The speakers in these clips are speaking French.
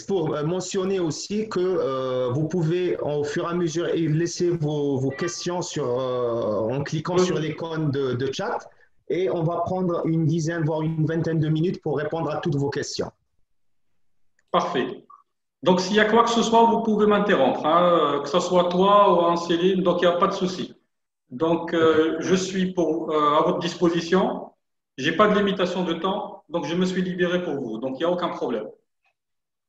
pour euh, mentionner aussi que euh, vous pouvez au fur et à mesure laisser vos, vos questions sur, euh, en cliquant sur l'icône de, de, chat et on va prendre une dizaine, voire une vingtaine de minutes pour répondre à toutes vos questions. Parfait. Donc, s'il y a quoi que ce soit, vous pouvez m'interrompre, hein, que ce soit toi ou Céline, donc il n'y a pas de souci. Donc, je suis pour, à votre disposition. Je n'ai pas de limitation de temps, donc je me suis libéré pour vous. Donc, il n'y a aucun problème.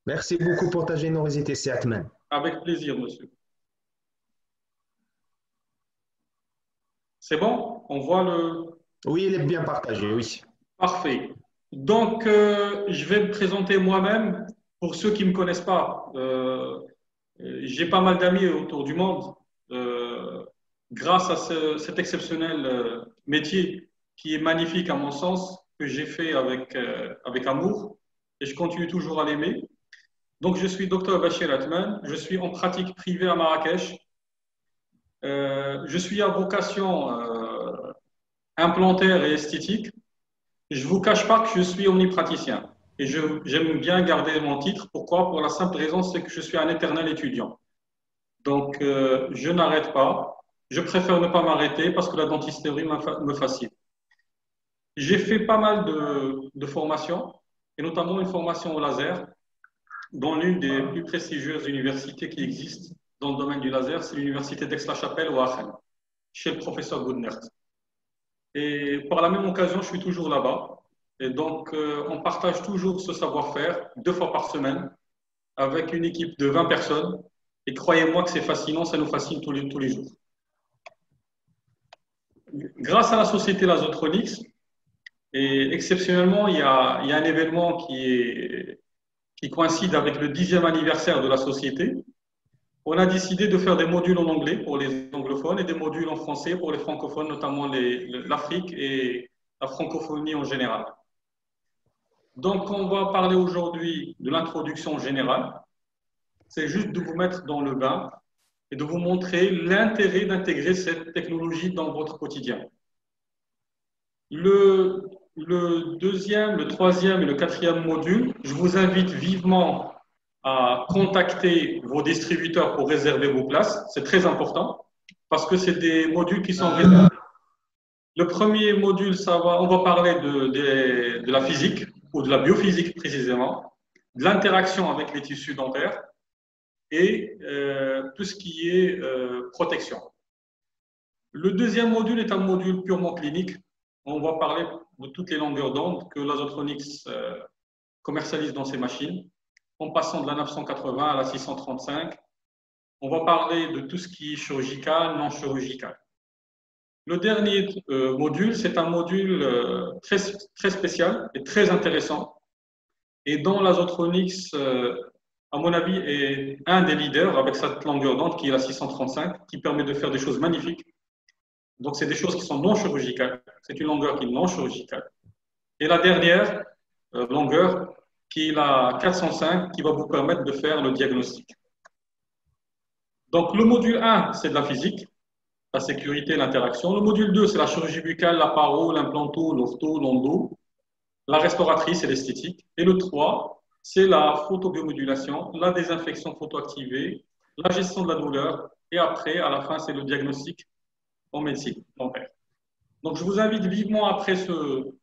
Merci beaucoup pour ta générosité, Seatman. Avec plaisir, monsieur. C'est bon? On voit le. Oui, il est bien partagé, oui. Parfait. Donc, euh, je vais me présenter moi-même. Pour ceux qui ne me connaissent pas, euh, j'ai pas mal d'amis autour du monde. Euh, grâce à cet exceptionnel métier qui est magnifique à mon sens, que j'ai fait avec, avec amour, et je continue toujours à l'aimer. Donc, je suis docteur Bachir Atman, je suis en pratique privée à Marrakech. Euh, je suis à vocation euh, implantaire et esthétique. Je ne vous cache pas que je suis omnipraticien. Et j'aime bien garder mon titre. Pourquoi? Pour la simple raison, c'est que je suis un éternel étudiant. Donc, euh, je n'arrête pas. Je préfère ne pas m'arrêter parce que la dentisterie me fascine. J'ai fait pas mal de, de formations, et notamment une formation au laser dans l'une des plus prestigieuses universités qui existent dans le domaine du laser, c'est l'université d'Aix-la-Chapelle ou Aachen, chez le professeur Goodnert. Et par la même occasion, je suis toujours là-bas. Et donc, euh, on partage toujours ce savoir-faire deux fois par semaine avec une équipe de 20 personnes. Et croyez-moi que c'est fascinant, ça nous fascine tous les, tous les jours. Grâce à la société Lazotronics, et exceptionnellement, il y, a, il y a un événement qui est qui coïncide avec le dixième anniversaire de la société, on a décidé de faire des modules en anglais pour les anglophones et des modules en français pour les francophones, notamment l'Afrique et la francophonie en général. Donc, on va parler aujourd'hui de l'introduction générale. C'est juste de vous mettre dans le bain et de vous montrer l'intérêt d'intégrer cette technologie dans votre quotidien. Le, le deuxième, le troisième et le quatrième module, je vous invite vivement à contacter vos distributeurs pour réserver vos places. C'est très important parce que c'est des modules qui sont réservés. Le premier module, ça va, on va parler de, de, la physique ou de la biophysique précisément, de l'interaction avec les tissus dentaires et euh, tout ce qui est euh, protection. Le deuxième module est un module purement clinique. On va parler de toutes les longueurs d'onde que l'Azotronics euh, commercialise dans ses machines, en passant de la 980 à la 635. On va parler de tout ce qui est chirurgical, non chirurgical. Le dernier euh, module, c'est un module euh, très, très spécial et très intéressant, et dont l'Azotronics, à mon avis, est un des leaders avec cette longueur d'onde qui est la 635, qui permet de faire des choses magnifiques donc, c'est des choses qui sont non chirurgicales. C'est une longueur qui est non chirurgicale. Et la dernière euh, longueur, qui est la 405, qui va vous permettre de faire le diagnostic. Donc, le module 1, c'est de la physique, la sécurité, l'interaction. Le module 2, c'est la chirurgie buccale, la paro, l'implanto, l'ortho, l'endo, la restauratrice et l'esthétique. Et le 3, c'est la photobiomodulation, la désinfection photoactivée, la gestion de la douleur. Et après, à la fin, c'est le diagnostic en médecine Donc, je vous invite vivement après ce,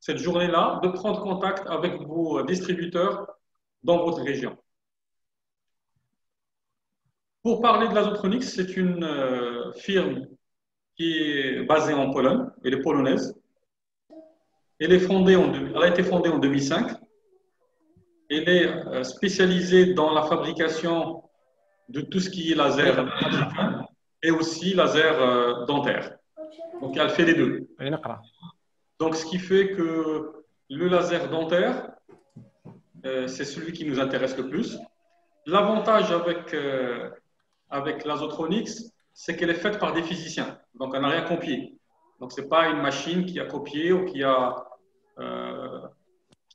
cette journée-là de prendre contact avec vos distributeurs dans votre région. Pour parler de l'Azotronics, c'est une euh, firme qui est basée en Pologne, elle est polonaise. Elle, elle a été fondée en 2005. Elle est euh, spécialisée dans la fabrication de tout ce qui est laser et aussi laser euh, dentaire. Donc, elle fait les deux. Donc, ce qui fait que le laser dentaire, euh, c'est celui qui nous intéresse le plus. L'avantage avec, euh, avec l'azotronics, c'est qu'elle est faite par des physiciens. Donc, on n'a rien copié. Donc, ce n'est pas une machine qui a copié ou qui a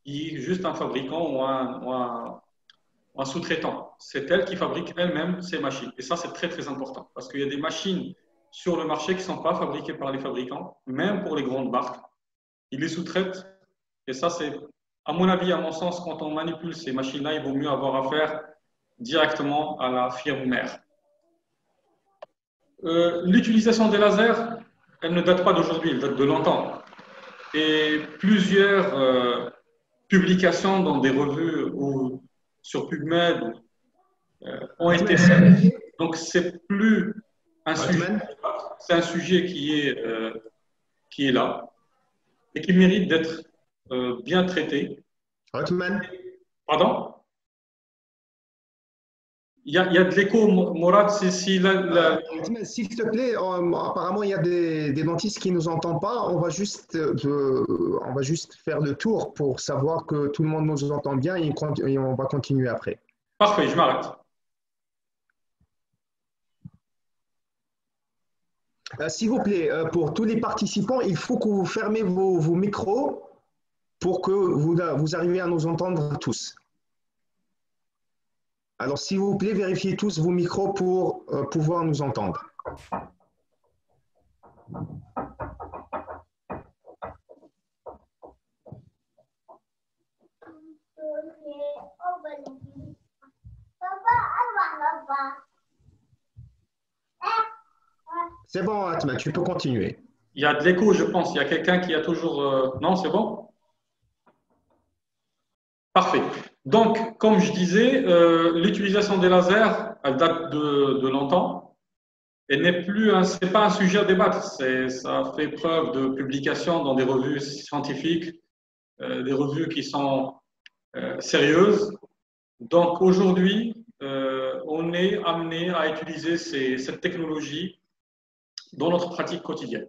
qui est juste un fabricant ou un, un sous-traitant. C'est elle qui fabrique elle-même ses machines. Et ça, c'est très, très important. Parce qu'il y a des machines sur le marché qui ne sont pas fabriquées par les fabricants, même pour les grandes marques. Ils les sous-traitent. Et ça, c'est à mon avis, à mon sens, quand on manipule ces machines-là, il vaut mieux avoir affaire directement à la firme mère. Euh, l'utilisation des lasers, elle ne date pas d'aujourd'hui, elle date de longtemps. Et plusieurs euh, publications dans des revues ou sur PubMed euh, ont été faites. Donc, c'est plus un sujet, c'est un sujet qui est, qui est là et qui mérite d'être bien traité. Pardon? Il y, a, de l'écho, Mourad, si, S'il te plaît, euh, apparemment, il y a des, dentistes qui ne nous entendent pas. On va, juste, euh, on va juste faire le tour pour savoir que tout le monde nous entend bien et, on va continuer après. Parfait, je m'arrête. Euh, s'il vous plaît, pour tous les participants, il faut que vous fermez vos, vos micros pour que vous, vous arriviez à nous entendre tous. Alors, s'il vous plaît, vérifiez tous vos micros pour euh, pouvoir nous entendre. C'est bon, Atma, tu peux continuer. Il y a de l'écho, je pense. Il y a quelqu'un qui a toujours... Euh, non, c'est bon? Parfait. Donc, comme je disais, euh, l'utilisation des lasers, elle date de, longtemps et n'est pas un sujet à débattre. Ça fait preuve de publication dans des revues scientifiques, euh, des revues qui sont euh, sérieuses. Donc, aujourd'hui, on est amené à utiliser cette technologie dans notre pratique quotidienne.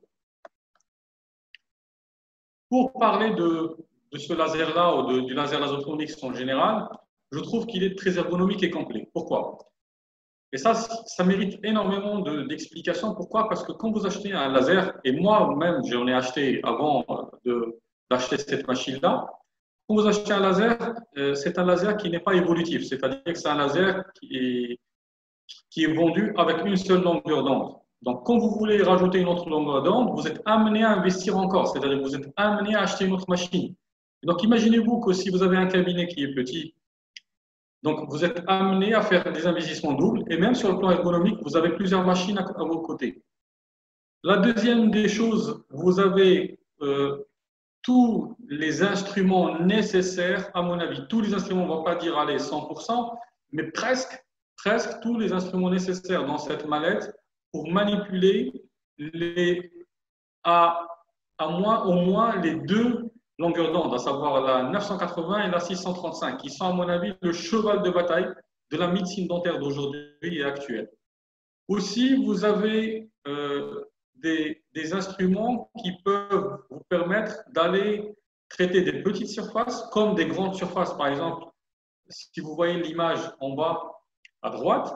Pour parler de de ce laser-là ou du laser lasotronique en général, je trouve qu'il est très ergonomique et complet. Pourquoi? Et ça, ça mérite énormément d'explications. Pourquoi? Parce que quand vous achetez un laser, et moi-même, j'en ai acheté avant d'acheter cette machine-là, quand vous achetez un laser, euh, c'est un laser qui n'est pas évolutif, c'est-à-dire que c'est un laser qui est, qui est vendu avec une seule longueur d'onde. Donc, quand vous voulez rajouter une autre longueur d'onde, vous êtes amené à investir encore, c'est-à-dire que vous êtes amené à acheter une autre machine. Donc, imaginez-vous que si vous avez un cabinet qui est petit, donc vous êtes amené à faire des investissements doubles et même sur le plan économique, vous avez plusieurs machines à, vos côtés. La deuxième des choses, vous avez euh, tous les instruments nécessaires, à mon avis. Tous les instruments, on ne va pas dire allez 100%, mais presque, presque tous les instruments nécessaires dans cette mallette pour manipuler les, à, à moins, au moins les deux longueur d'onde, à savoir la 980 et la 635, qui sont à mon avis le cheval de bataille de la médecine dentaire d'aujourd'hui et actuelle. Aussi, vous avez euh, des, instruments qui peuvent vous permettre d'aller traiter des petites surfaces comme des grandes surfaces. Par exemple, si vous voyez l'image en bas à droite,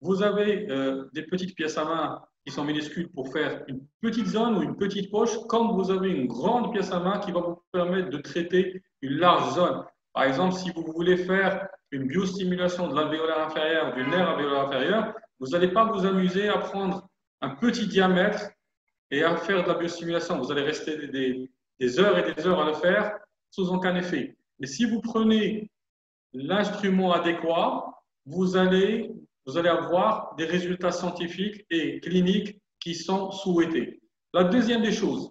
vous avez euh, des petites pièces à main qui sont minuscules pour faire une petite zone ou une petite poche, comme vous avez une grande pièce à main qui va vous permettre de traiter une large zone. Par exemple, si vous voulez faire une biostimulation de l'alvéolaire inférieur, du nerf alvéolaire inférieur, vous n'allez pas vous amuser à prendre un petit diamètre et à faire de la biostimulation. Vous allez rester des heures et des heures à le faire sans aucun effet. Mais si vous prenez l'instrument adéquat, vous allez vous allez avoir des résultats scientifiques et cliniques qui sont souhaités. La deuxième des choses,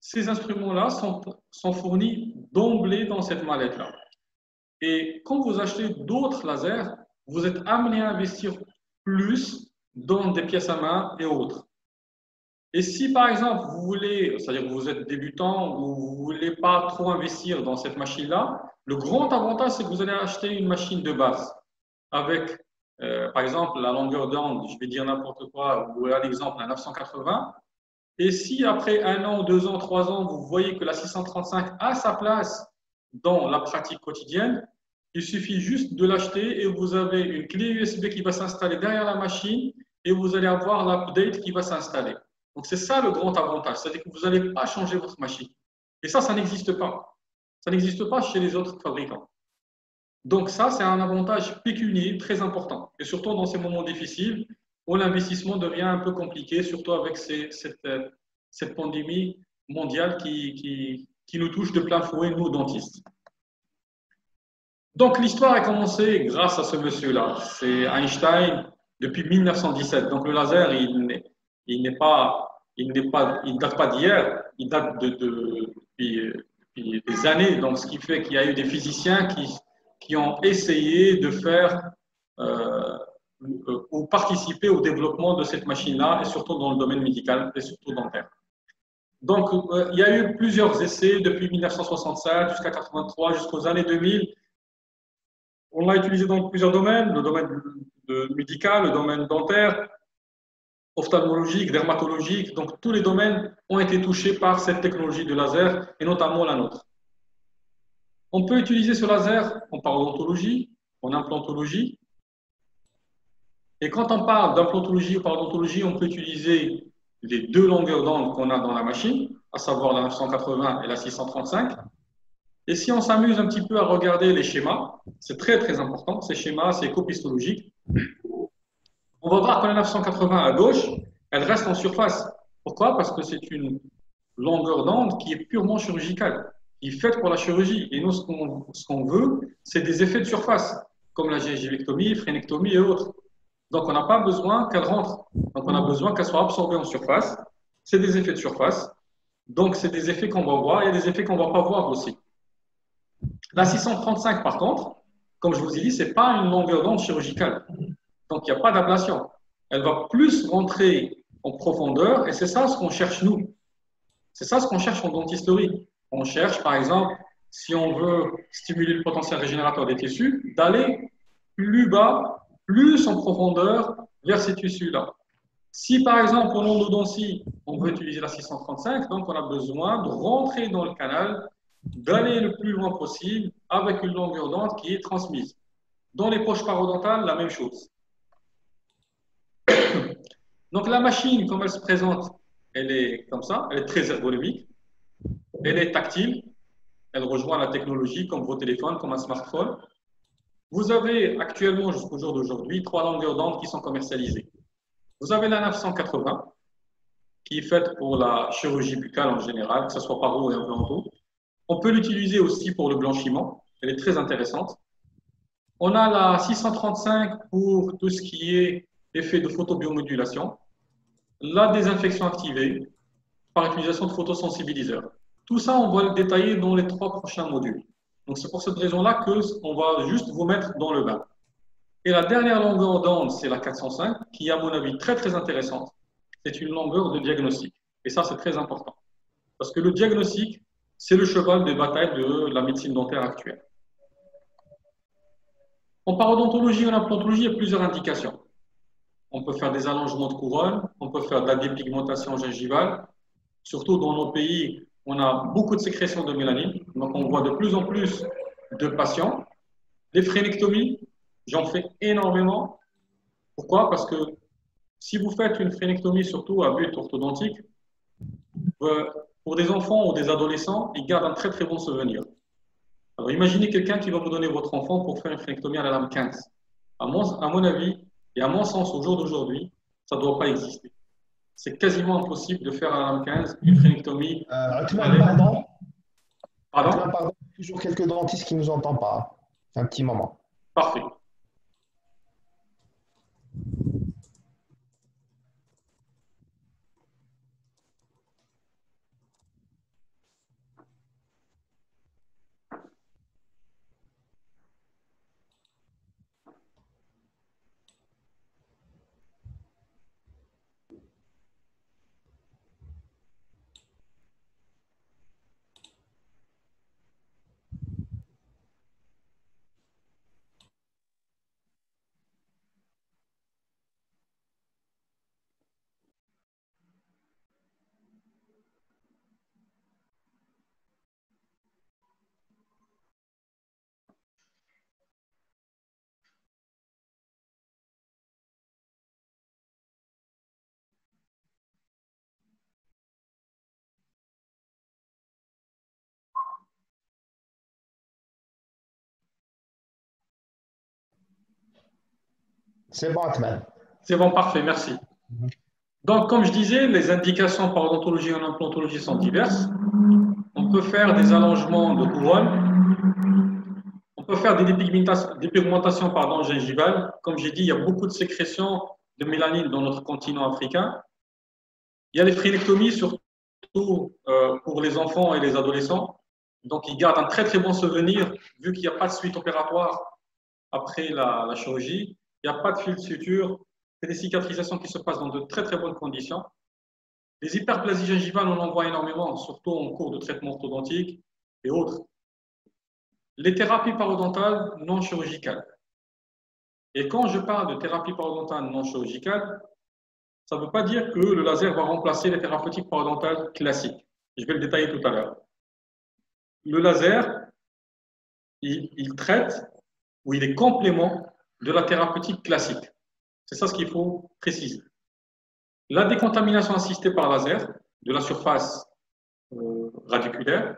ces instruments-là sont, sont, fournis d'emblée dans cette mallette-là. Et quand vous achetez d'autres lasers, vous êtes amené à investir plus dans des pièces à main et autres. Et si par exemple vous voulez, c'est-à-dire que vous êtes débutant ou vous voulez pas trop investir dans cette machine-là, le grand avantage c'est que vous allez acheter une machine de base avec euh, par exemple, la longueur d'onde, je vais dire n'importe quoi, vous voyez l'exemple à 980. Et si après un an, deux ans, trois ans, vous voyez que la 635 a sa place dans la pratique quotidienne, il suffit juste de l'acheter et vous avez une clé USB qui va s'installer derrière la machine et vous allez avoir l'update qui va s'installer. Donc c'est ça le grand avantage, c'est-à-dire que vous n'allez pas changer votre machine. Et ça, ça n'existe pas. Ça n'existe pas chez les autres fabricants. Donc ça, c'est un avantage pécunier très important. Et surtout dans ces moments difficiles où l'investissement devient un peu compliqué, surtout avec cette, pandémie mondiale qui, nous touche de plein fouet, nous, dentistes. Donc l'histoire a commencé grâce à ce monsieur-là. C'est Einstein depuis 1917. Donc le laser, il il n'est il date pas d'hier. Il date de, de depuis, depuis, des années. Donc ce qui fait qu'il y a eu des physiciens qui, qui ont essayé de faire euh, ou participer au développement de cette machine-là, et surtout dans le domaine médical et surtout dentaire. Donc, euh, il y a eu plusieurs essais depuis 1967 jusqu'à 83, jusqu'aux années 2000. On l'a utilisé dans plusieurs domaines, le domaine médical, le domaine dentaire, ophtalmologique, dermatologique. Donc, tous les domaines ont été touchés par cette technologie de laser, et notamment la nôtre. On peut utiliser ce laser en parodontologie, en implantologie. Et quand on parle d'implantologie ou parodontologie, on peut utiliser les deux longueurs d'onde qu'on a dans la machine, à savoir la 980 et la 635. Et si on s'amuse un petit peu à regarder les schémas, c'est très très important, ces schémas, c'est copistologique. On va voir que la 980 à gauche, elle reste en surface. Pourquoi? Parce que c'est une longueur d'onde qui est purement chirurgicale, est faite pour la chirurgie. Et nous, ce qu'on veut, c'est des effets de surface, comme la gingivectomie, phrénectomie et autres. Donc, on n'a pas besoin qu'elle rentre. Donc, on a besoin qu'elle soit absorbée en surface. C'est des effets de surface. Donc, c'est des effets qu'on va voir. A des effets qu'on ne va pas voir aussi. La 635, par contre, comme je vous ai dit, ce n'est pas une longueur d'onde chirurgicale. Donc, il n'y a pas d'ablation. Elle va plus rentrer en profondeur et c'est ça ce qu'on cherche nous. C'est ça ce qu'on cherche en dentisterie. On cherche, par exemple, si on veut stimuler le potentiel régénérateur des tissus, d'aller plus bas plus en profondeur vers ces tissus-là. Si par exemple en endodontie, on veut utiliser la 635, donc on a besoin de rentrer dans le canal, d'aller le plus loin possible avec une longueur d'onde qui est transmise. Dans les poches parodontales, la même chose. Donc la machine, comme elle se présente, elle est comme ça, elle est très ergonomique, elle est tactile, elle rejoint la technologie comme vos téléphones, comme un smartphone. Vous avez actuellement, jusqu'au jour d'aujourd'hui, trois longueurs d'onde qui sont commercialisées. Vous avez la 980, qui est faite pour la chirurgie buccale en général, que ce soit paro ou implanto. On peut l'utiliser aussi pour le blanchiment. Elle est très intéressante. On a la 635 pour tout ce qui est effet de photobiomodulation. La désinfection activée par utilisation de photosensibiliseurs. Tout ça, on va le détailler dans les trois prochains modules. Donc c'est pour cette raison-là qu'on va juste vous mettre dans le bain. Et la dernière longueur d'onde, c'est la 405, qui est à mon avis très très intéressante. C'est une longueur de diagnostic. Et ça, c'est très important. Parce que le diagnostic, c'est le cheval de bataille de la médecine dentaire actuelle. En parodontologie et en implantologie, il y a plusieurs indications. On peut faire des allongements de couronne, on peut faire de la dépigmentation gingivale. Surtout dans nos pays on a beaucoup de sécrétion de mélanine, donc on voit de plus en plus de patients. Les phrénectomies, j'en fais énormément. Pourquoi? Parce que si vous faites une phrénectomie, surtout à but orthodontique, euh, pour des enfants ou des adolescents, ils gardent un très très bon souvenir. Imaginez quelqu'un qui va vous donner votre enfant pour faire une phrénectomie à la lame 15. À à mon avis, et à mon sens, au jour d'aujourd'hui, ça ne doit pas exister c'est quasiment impossible de faire à la 15 une phrénectomie. Euh, pardon. Pardon, pardon. Toujours quelques dentistes qui ne nous entendent pas. Un petit moment. Parfait. C'est bon. C'est bon, parfait, merci. Donc, comme je disais, les indications par odontologie et en implantologie sont diverses. On peut faire des allongements de couronne. On peut faire des dépigmentations, pardon, gingivales. Comme j'ai dit, il y a beaucoup de sécrétions de mélanine dans notre continent africain. Il y a les phrénectomies, surtout euh, pour les enfants et les adolescents. Donc, ils gardent un très très bon souvenir, vu qu'il n'y a pas de suite opératoire après la chirurgie. Il n'y a pas de fil de suture. C'est des cicatrisations qui se passent dans de très très bonnes conditions. Les hyperplasies gingivales, on en voit énormément, surtout en cours de traitement orthodontique et autres. Les thérapies parodontales non chirurgicales. Et quand je parle de thérapie parodontale non chirurgicale, ça ne veut pas dire que le laser va remplacer les thérapeutiques parodontales classiques. Je vais le détailler tout à l'heure. Le laser, il, il, traite ou il est complément de la thérapeutique classique. C'est ça ce qu'il faut préciser. La décontamination assistée par laser de la surface euh, radiculaire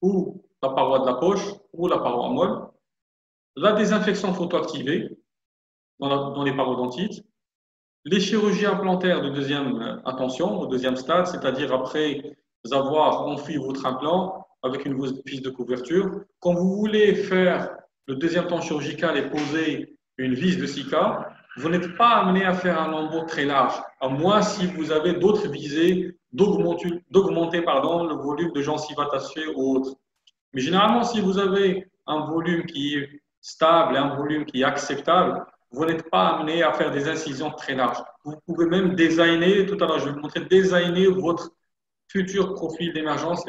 ou la paroi de la poche ou la paroi molle, la désinfection photoactivée dans, les parodontites, les chirurgies implantaires de deuxième euh, attention, au deuxième stade, c'est-à-dire après avoir enfui votre implant avec une vis de couverture. Quand vous voulez faire le deuxième temps chirurgical et poser une vis de Sika, vous n'êtes pas amené à faire un lambeau très large, à moins si vous avez d'autres visées d'augmenter pardon, le volume de gencives attachées ou autres. Mais généralement, si vous avez un volume qui est stable et un volume qui est acceptable, vous n'êtes pas amené à faire des incisions très larges. Vous pouvez même designer, tout à l'heure je vais vous montrer, designer votre futur profil d'émergence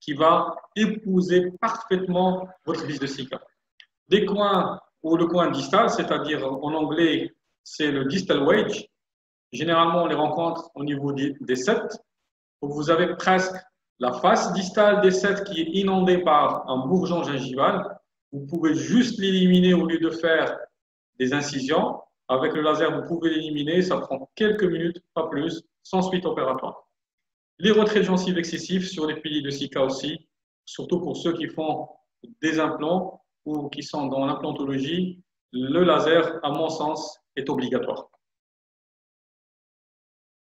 qui va épouser parfaitement votre vis de Sika. Des coins ou le coin distal, c'est-à-dire en anglais, c'est le distal wedge. Généralement, on les rencontre au niveau des, septes. Donc, vous avez presque la face distale des septes qui est inondée par un bourgeon gingival. Vous pouvez juste l'éliminer au lieu de faire des incisions. Avec le laser, vous pouvez l'éliminer. Ça prend quelques minutes, pas plus, sans suite opératoire. Les retraits gencives excessifs sur les piliers de Sika aussi, surtout pour ceux qui font des implants ou qui sont dans l'implantologie, le laser, à mon sens, est obligatoire.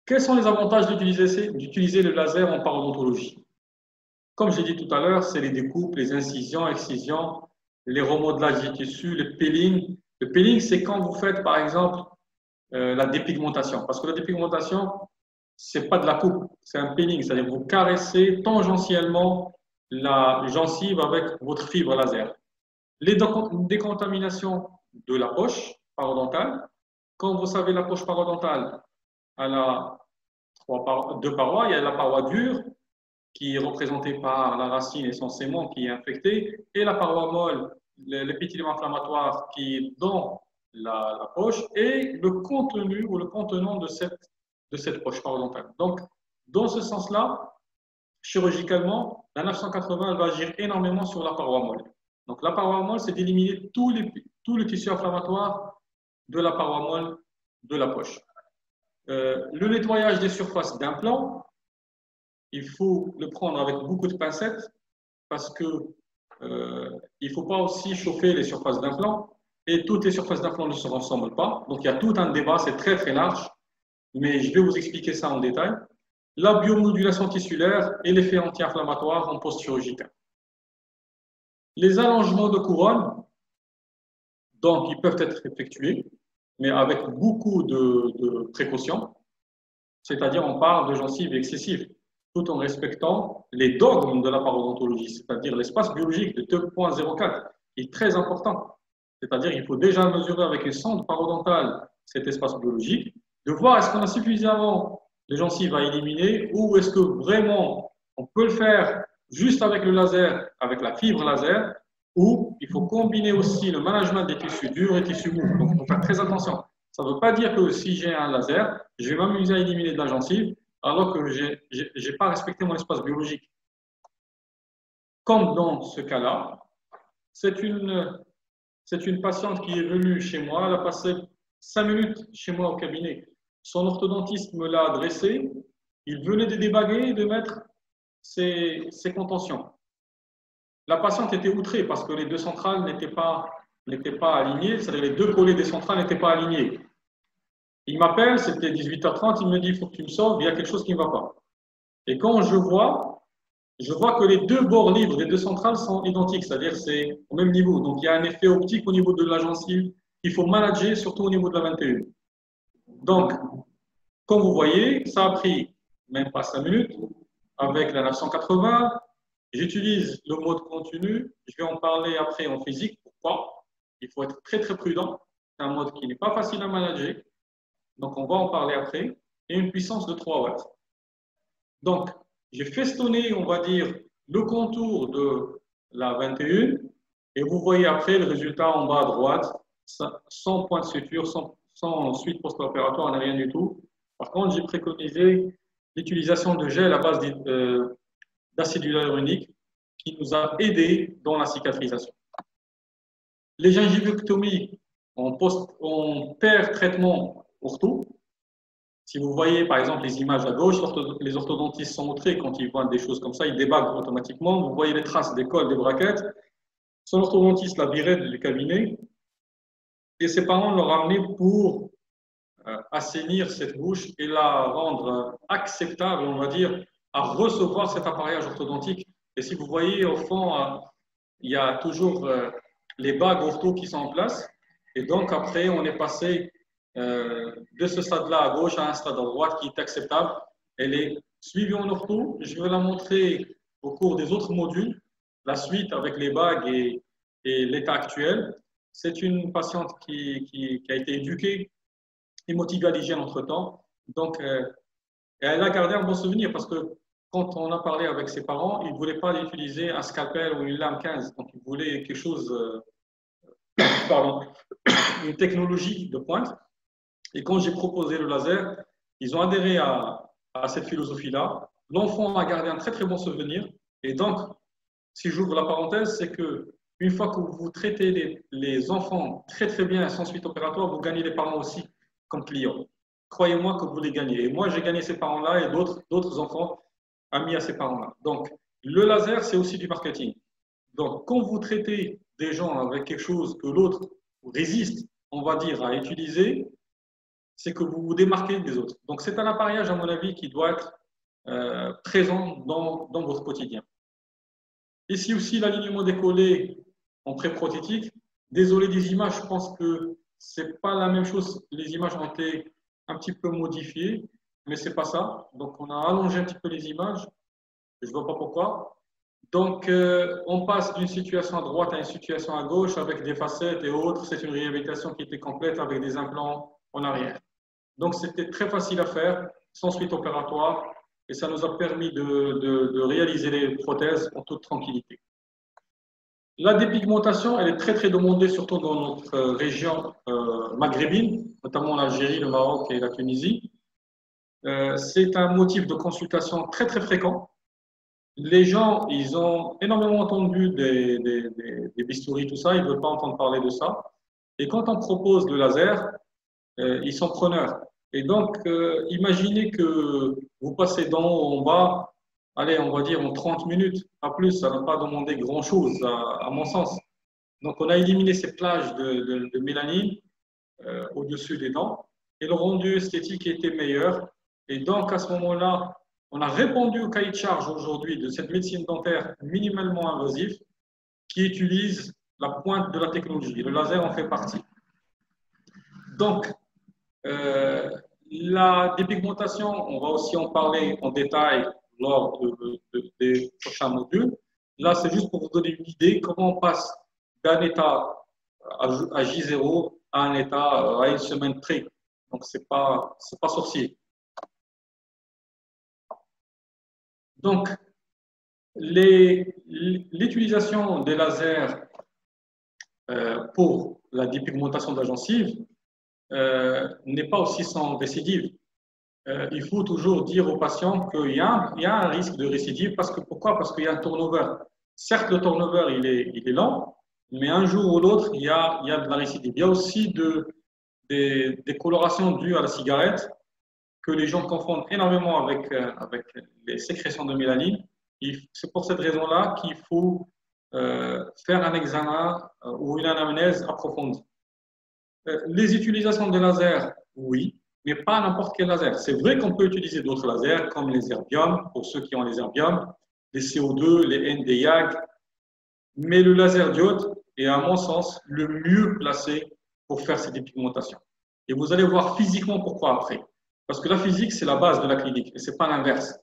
Quels sont les avantages d'utiliser le laser en parodontologie? Comme j'ai dit tout à l'heure, c'est les découpes, les incisions, excisions, les remodelages des tissus, le peeling. Le peeling, c'est quand vous faites, par exemple, euh, la dépigmentation. Parce que la dépigmentation, c'est pas de la coupe, c'est un peeling, c'est-à-dire vous caressez tangentiellement la gencive avec votre fibre laser les décontaminations de la poche parodontale. Quand vous savez, la poche parodontale, elle a deux parois. Il y a la paroi dure, qui est représentée par la racine essentiellement, qui est infectée, et la paroi molle, l'épithélium inflammatoire qui est dans la, poche, et le contenu ou le contenant de cette, de cette poche parodontale. Donc, dans ce sens-là, chirurgicalement, la 980 va agir énormément sur la paroi molle. Donc la paroi molle, c'est d'éliminer tout, tout, le tissu inflammatoire de la paroi molle de la poche. Euh, le nettoyage des surfaces d'implant, il faut le prendre avec beaucoup de pincettes parce que euh, il ne faut pas aussi chauffer les surfaces d'implant et toutes les surfaces d'implant ne se ressemblent pas. Donc il y a tout un débat, c'est très très large, mais je vais vous expliquer ça en détail. La biomodulation tissulaire et l'effet anti-inflammatoire en post-chirurgical. Les allongements de couronne, donc, ils peuvent être effectués, mais avec beaucoup de, précautions. C'est-à-dire, on parle de gencives excessives, tout en respectant les dogmes de la parodontologie, c'est-à-dire l'espace biologique de 2.04, qui est très important. C'est-à-dire qu'il faut déjà mesurer avec une sonde parodontale cet espace biologique, de voir est-ce qu'on a suffisamment de gencives à éliminer ou est-ce que vraiment on peut le faire juste avec le laser, avec la fibre laser, ou il faut combiner aussi le management des tissus durs et tissus mous. Donc, il faut faire très attention. Ça ne veut pas dire que si j'ai un laser, je vais m'amuser à éliminer de la gencive alors que je n'ai pas respecté mon espace biologique. Comme dans ce cas-là, c'est une, patiente qui est venue chez moi, elle a passé cinq minutes chez moi au cabinet. Son orthodontiste me l'a adressé, il venait de débaguer et de mettre ses, contentions. La patiente était outrée parce que les deux centrales n'étaient pas, n'étaient pas alignées, c'est-à-dire les deux collets des centrales n'étaient pas alignés. Il m'appelle, c'était 18h30, il me dit, il faut que tu me sauves, il y a quelque chose qui ne va pas. Et quand je vois je vois que les deux bords libres des deux centrales sont identiques, c'est-à-dire c'est au même niveau. Donc il y a un effet optique au niveau de la gencive qu'il faut manager, surtout au niveau de la 21. Donc, comme vous voyez, ça a pris même pas 5 minutes avec la 980. J'utilise le mode continu. Je vais en parler après en physique. Pourquoi? Il faut être très très prudent. C'est un mode qui n'est pas facile à manager. Donc, on va en parler après. Et une puissance de 3 watts. Donc, j'ai festonné, on va dire, le contour de la 21 et vous voyez après le résultat en bas à droite, sans point de suture, sans, sans suite post-opératoire, rien du tout. Par contre, j'ai préconisé l'utilisation de gel à base euh, d'acide hyaluronique qui nous a aidé dans la cicatrisation. Les gingivectomies en, post, en traitement ortho, si vous voyez par exemple les images à gauche, les orthodontistes sont montrés quand ils voient des choses comme ça, ils débattent automatiquement. Vous voyez les traces des cols, des braquettes. Son orthodontiste l'a viré du cabinet et ses parents l'ont ramené pour assainir cette bouche et la rendre acceptable, on va dire, à recevoir cet appareillage orthodontique. Et si vous voyez au fond, euh, il y a toujours euh, les bagues ortho qui sont en place. Et donc après, on est passé euh, de ce stade-là à gauche à un stade à droite qui est acceptable. Elle est suivie en ortho. Je vais la montrer au cours des autres modules, la suite avec les bagues et, l'état actuel. C'est une patiente qui, a été éduquée et motivée à l'hygiène entre-temps. Donc, euh, elle a gardé un bon souvenir parce que quand on a parlé avec ses parents, ils ne voulaient pas utiliser un scalpel ou une lame 15. Donc, ils voulaient quelque chose, euh, pardon, une technologie de pointe. Et quand j'ai proposé le laser, ils ont adhéré à, cette philosophie-là. L'enfant a gardé un très très bon souvenir. Et donc, si j'ouvre la parenthèse, c'est que une fois que vous traitez les, enfants très très bien sans suite opératoire, vous gagnez les parents aussi comme clients. Croyez-moi que vous les gagnez. Et moi, j'ai gagné ces parents-là et d'autres enfants amis à ces parents-là. Donc, le laser, c'est aussi du marketing. Donc, quand vous traitez des gens avec quelque chose que l'autre résiste, on va dire, à utiliser, c'est que vous vous démarquez des autres. Donc, c'est un appareillage, à mon avis, qui doit être euh, présent dans, dans, votre quotidien. Ici aussi, l'alignement décollé en pré-prothétique. Désolé des images, je pense que c'est pas la même chose. Les images ont été un petit peu modifiées, mais c'est pas ça. Donc, on a allongé un petit peu les images. Je vois pas pourquoi. Donc, euh, on passe d'une situation à droite à une situation à gauche avec des facettes et autres. C'est une réhabilitation qui était complète avec des implants en arrière. Donc, c'était très facile à faire, sans suite opératoire, et ça nous a permis de, réaliser les prothèses en toute tranquillité. La dépigmentation, elle est très très demandée, surtout dans notre région euh, maghrébine, notamment l'Algérie, le Maroc et la Tunisie. Euh, c'est un motif de consultation très très fréquent. Les gens, ils ont énormément entendu des, des, bistouris, tout ça, ils ne veulent pas entendre parler de ça. Et quand on propose le laser, euh, ils sont preneurs. Et donc, euh, imaginez que vous passez d'en haut en bas, allez, on va dire en 30 minutes, pas plus, ça n'a pas demandé grand-chose, à, mon sens. Donc, on a éliminé ces plages de, mélanine euh, au-dessus des dents, et le rendu esthétique était meilleur. Et donc, à ce moment-là, on a répondu au cahier de charge aujourd'hui de cette médecine dentaire minimalement invasive qui utilise la pointe de la technologie. Le laser en fait partie. Donc, euh, la dépigmentation, on va aussi en parler en détail lors des prochains modules. Là, c'est juste pour vous donner une idée comment on passe d'un état à, J0 à un état à une semaine près. Donc, ce n'est pas, pas sorcier. Donc, l'utilisation des lasers euh, pour la dépigmentation de la gencive, euh, n'est pas aussi sans récidive. Euh, il faut toujours dire aux patients qu'il y, a, un risque de récidive. Parce que, pourquoi? Parce qu'il y a un turnover. Certes, le turnover, il est, lent, mais un jour ou l'autre, il, y a, de la récidive. Il y a aussi de, des, colorations dues à la cigarette que les gens confondent énormément avec, euh, les sécrétions de mélanine. C'est pour cette raison-là qu'il faut euh, faire un examen ou une anamnèse approfondie. Les utilisations de lasers, oui, mais pas n'importe quel laser. C'est vrai qu'on peut utiliser d'autres lasers comme les herbiums, pour ceux qui ont les herbiums, les CO2, les NDIAG, mais le laser diode est, à mon sens, le mieux placé pour faire ces dépigmentations. Et vous allez voir physiquement pourquoi après. Parce que la physique, c'est la base de la clinique et ce n'est pas l'inverse.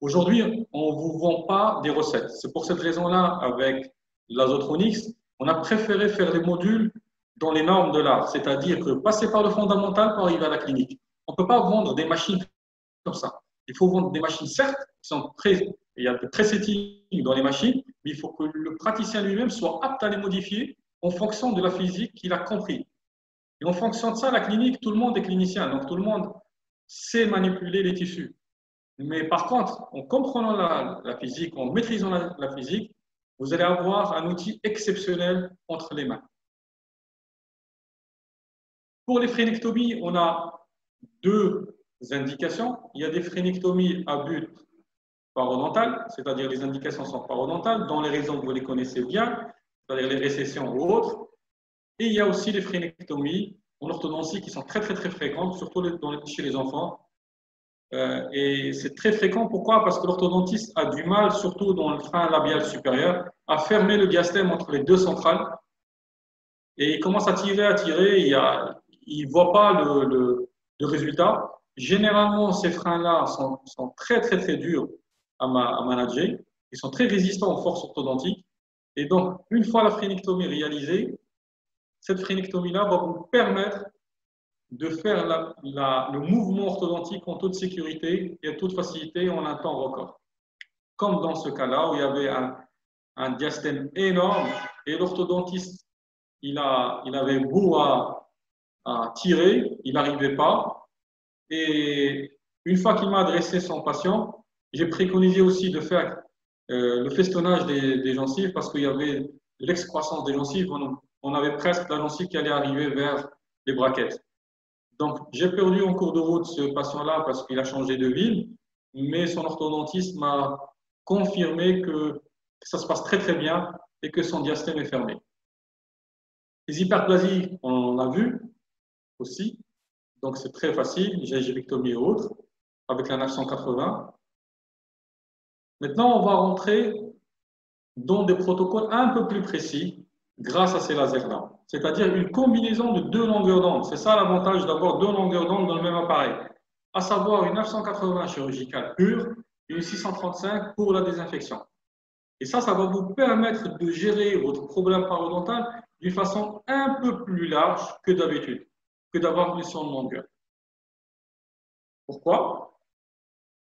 Aujourd'hui, on ne vous vend pas des recettes. C'est pour cette raison-là, avec l'Azotronix, on a préféré faire les modules dans les normes de l'art, c'est-à-dire que passer par le fondamental pour arriver à la clinique. On ne peut pas vendre des machines comme ça. Il faut vendre des machines, certes, qui sont très, il y a de très dans les machines, mais il faut que le praticien lui-même soit apte à les modifier en fonction de la physique qu'il a compris. Et en fonction de ça, la clinique, tout le monde est clinicien, donc tout le monde sait manipuler les tissus. Mais par contre, en comprenant la, physique, en maîtrisant la physique, vous allez avoir un outil exceptionnel entre les mains. Pour les phrénectomies, on a deux indications. Il y a des phrénectomies à but parodontal, c'est-à-dire les indications sont parodontales, dans les raisons que vous les connaissez bien, c'est-à-dire les récessions ou autres. Et il y a aussi les phrénectomies en orthodontie qui sont très très très fréquentes, surtout chez les enfants. Euh, et c'est très fréquent, pourquoi? Parce que l'orthodontiste a du mal, surtout dans le frein labial supérieur, à fermer le diastème entre les deux centrales. Et il commence à tirer, à tirer, il a, il ne voit pas le, résultat. Généralement, ces freins-là sont, très, très, très durs à, manager. Ils sont très résistants aux forces orthodontiques. Et donc, une fois la phrénectomie réalisée, cette phrénectomie-là va vous permettre de faire le mouvement orthodontique en toute sécurité et toute facilité en un temps record. Comme dans ce cas-là où il y avait un, un diastème énorme et l'orthodontiste, il, il avait beau à, à tirer, il n'arrivait pas. Et une fois qu'il m'a adressé son patient, j'ai préconisé aussi de faire euh, le festonnage des, gencives parce qu'il y avait l'excroissance des gencives. On, avait presque la gencive qui allait arriver vers les braquettes. Donc, j'ai perdu en cours de route ce patient-là parce qu'il a changé de ville, mais son orthodontiste m'a confirmé que ça se passe très très bien et que son diastème est fermé. Les hyperplasies, on l'a vu, aussi. Donc c'est très facile, gingivectomie et autres, avec la 980. Maintenant, on va rentrer dans des protocoles un peu plus précis grâce à ces lasers-là. C'est-à-dire une combinaison de deux longueurs d'onde. C'est ça l'avantage d'avoir deux longueurs d'onde dans le même appareil. À savoir une 980 chirurgicale pure et une 635 pour la désinfection. Et ça, ça va vous permettre de gérer votre problème parodontal d'une façon un peu plus large que d'habitude que d'avoir une son de longueur. Pourquoi?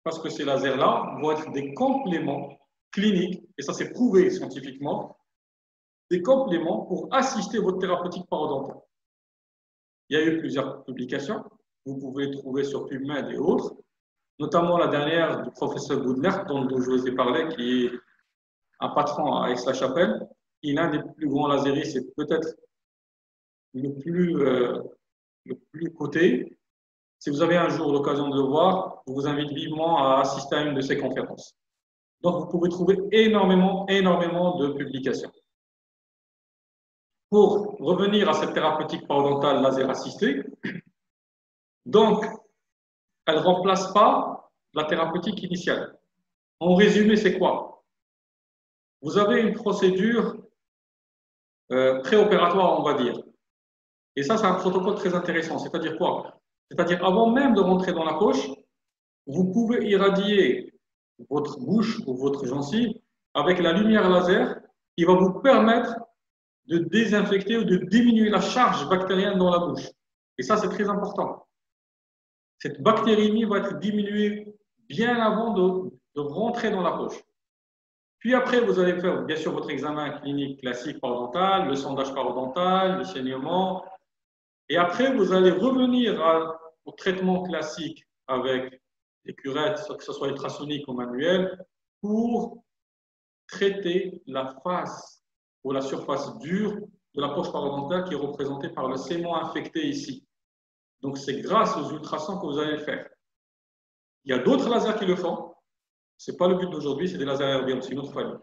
Parce que ces lasers-là vont être des compléments cliniques, et ça c'est prouvé scientifiquement, des compléments pour assister votre thérapeutique parodontale. Il y a eu plusieurs publications, vous pouvez trouver sur PubMed et autres, notamment la dernière du professeur Goudler, dont, je vous ai parlé, qui est un patron à Aix-la-Chapelle. Il est un des plus grands laseristes c'est peut-être le plus euh, le plus coté. Si vous avez un jour l'occasion de le voir, je vous invite vivement à assister à une de ces conférences. Donc, vous pouvez trouver énormément, énormément de publications. Pour revenir à cette thérapeutique parodontale laser assistée, donc, elle ne remplace pas la thérapeutique initiale. En résumé, c'est quoi? Vous avez une procédure euh, préopératoire, on va dire. Et ça, c'est un protocole très intéressant. C'est-à-dire quoi? C'est-à-dire, avant même de rentrer dans la poche, vous pouvez irradier votre bouche ou votre gencive avec la lumière laser qui va vous permettre de désinfecter ou de diminuer la charge bactérienne dans la bouche. Et ça, c'est très important. Cette bactérémie va être diminuée bien avant de, de, rentrer dans la poche. Puis après, vous allez faire bien sûr votre examen clinique classique parodontal, le sondage parodontal, le saignement, et après, vous allez revenir au traitement classique avec les curettes, que ce soit ultrasonique ou manuel, pour traiter la face ou la surface dure de la poche parodontale qui est représentée par le sément infecté ici. Donc, c'est grâce aux ultrasons que vous allez le faire. Il y a d'autres lasers qui le font. Ce n'est pas le but d'aujourd'hui, c'est des lasers herbiens, c'est une autre famille.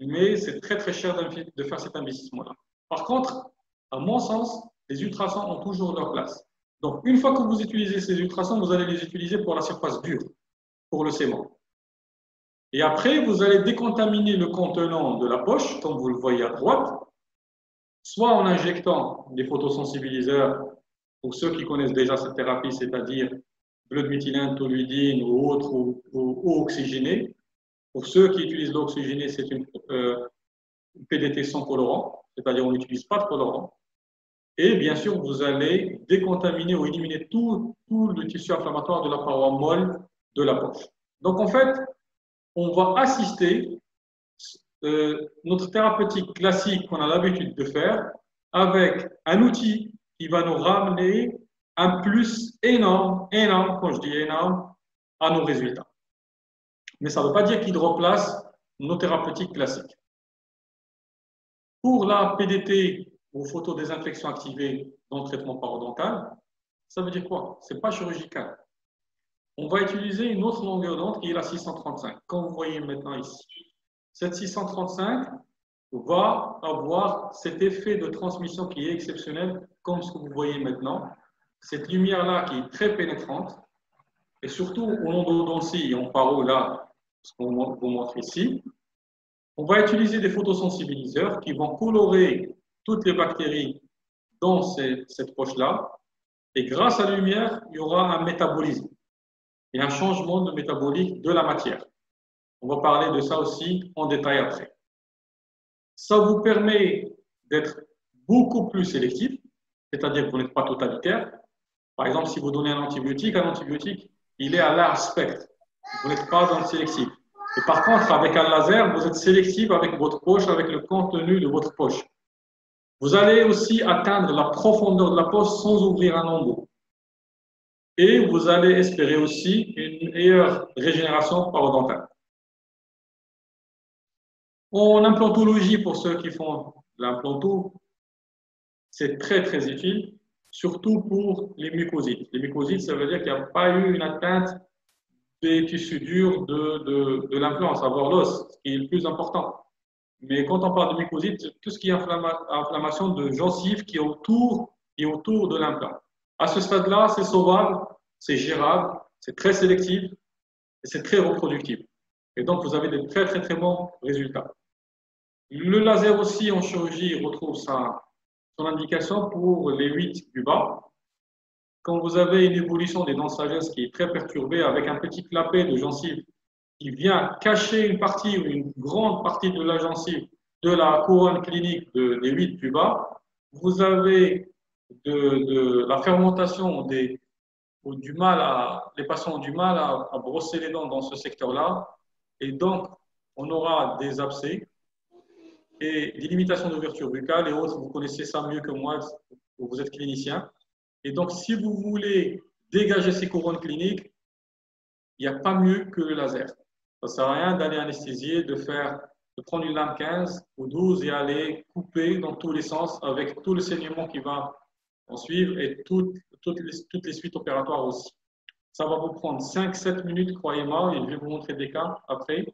Mais c'est très très cher de faire cet investissement-là. Par contre, à mon sens, les ultrasons ont toujours leur place. Donc, une fois que vous utilisez ces ultrasons, vous allez les utiliser pour la surface dure, pour le sément. Et après, vous allez décontaminer le contenant de la poche, comme vous le voyez à droite, soit en injectant des photosensibiliseurs, pour ceux qui connaissent déjà cette thérapie, c'est-à-dire bleu de méthylène, toluidine ou autre, ou, ou, oxygéné. Pour ceux qui utilisent l'oxygéné, c'est une, euh, PDT sans colorant, c'est-à-dire on n'utilise pas de colorant. Et bien sûr, vous allez décontaminer ou éliminer tout, tout le tissu inflammatoire de la paroi molle de la poche. Donc en fait, on va assister euh, notre thérapeutique classique qu'on a l'habitude de faire avec un outil qui va nous ramener un plus énorme, énorme, quand je dis énorme, à nos résultats. Mais ça ne veut pas dire qu'il replace nos thérapeutiques classiques. Pour la PDT ou photodésinfection activée dans le traitement parodontal, ça veut dire quoi? Ce n'est pas chirurgical. On va utiliser une autre longueur d'onde qui est la 635, comme vous voyez maintenant ici. Cette 635 va avoir cet effet de transmission qui est exceptionnel, comme ce que vous voyez maintenant. Cette lumière-là qui est très pénétrante, et surtout au l'endodontie et en paro, là, ce qu'on vous montre ici, on va utiliser des photosensibiliseurs qui vont colorer toutes les bactéries dans cette poche-là. Et grâce à la lumière, il y aura un métabolisme et un changement de métabolique de la matière. On va parler de ça aussi en détail après. Ça vous permet d'être beaucoup plus sélectif, c'est-à-dire que vous n'êtes pas totalitaire. Par exemple, si vous donnez un antibiotique, un antibiotique, il est à large spectre. Vous n'êtes pas dans le sélectif. Et par contre, avec un laser, vous êtes sélectif avec votre poche, avec le contenu de votre poche. Vous allez aussi atteindre la profondeur de la poche sans ouvrir un embout. Et vous allez espérer aussi une meilleure régénération parodontale. En implantologie, pour ceux qui font l'implanto, c'est très très utile, surtout pour les mucosites. Les mucosites, ça veut dire qu'il n'y a pas eu une atteinte des tissus durs de, de, l'implant, savoir l'os, ce qui est le plus important. Mais quand on parle de mucosite, tout ce qui est inflammation de gencives qui est autour, est autour de l'implant. À ce stade-là, c'est sauvable, c'est gérable, c'est très sélectif et c'est très reproductible. Et donc, vous avez des très très très bons résultats. Le laser aussi en chirurgie retrouve sa, son indication pour les 8 du bas. Quand vous avez une évolution des dents de sagesse qui est très perturbée avec un petit clapet de gencive qui vient cacher une partie ou une grande partie de la gencive de la couronne clinique des 8 du bas, vous avez de, la fermentation des, ou du mal à, les patients ont du mal à, à brosser les dents dans ce secteur-là. Et donc, on aura des abcès et des limitations d'ouverture buccale et autres. Vous connaissez ça mieux que moi, vous êtes clinicien. Et donc, si vous voulez dégager ces couronnes cliniques, il n'y a pas mieux que le laser. Ça ne sert à rien d'aller anesthésier, de faire, de prendre une lame 15 ou 12 et aller couper dans tous les sens avec tout le saignement qui va en suivre et toutes, les suites opératoires aussi. Ça va vous prendre 5-7 minutes, croyez-moi, et je vais vous montrer des cas après.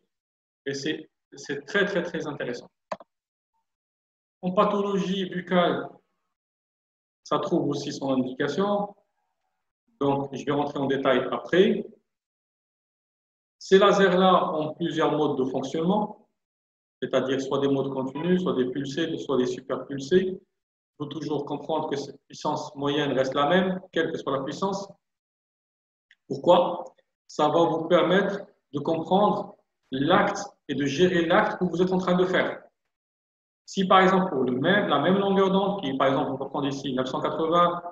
Et c'est très, très, très intéressant. En pathologie buccale, ça trouve aussi son indication. Donc, je vais rentrer en détail après. Ces lasers-là ont plusieurs modes de fonctionnement, c'est-à-dire soit des modes continus, soit des pulsés, soit des superpulsés. Il faut toujours comprendre que cette puissance moyenne reste la même, quelle que soit la puissance. Pourquoi? Ça va vous permettre de comprendre l'acte et de gérer l'acte que vous êtes en train de faire. Si par exemple, pour le même, la même longueur d'onde, qui par exemple, on peut prendre ici 980,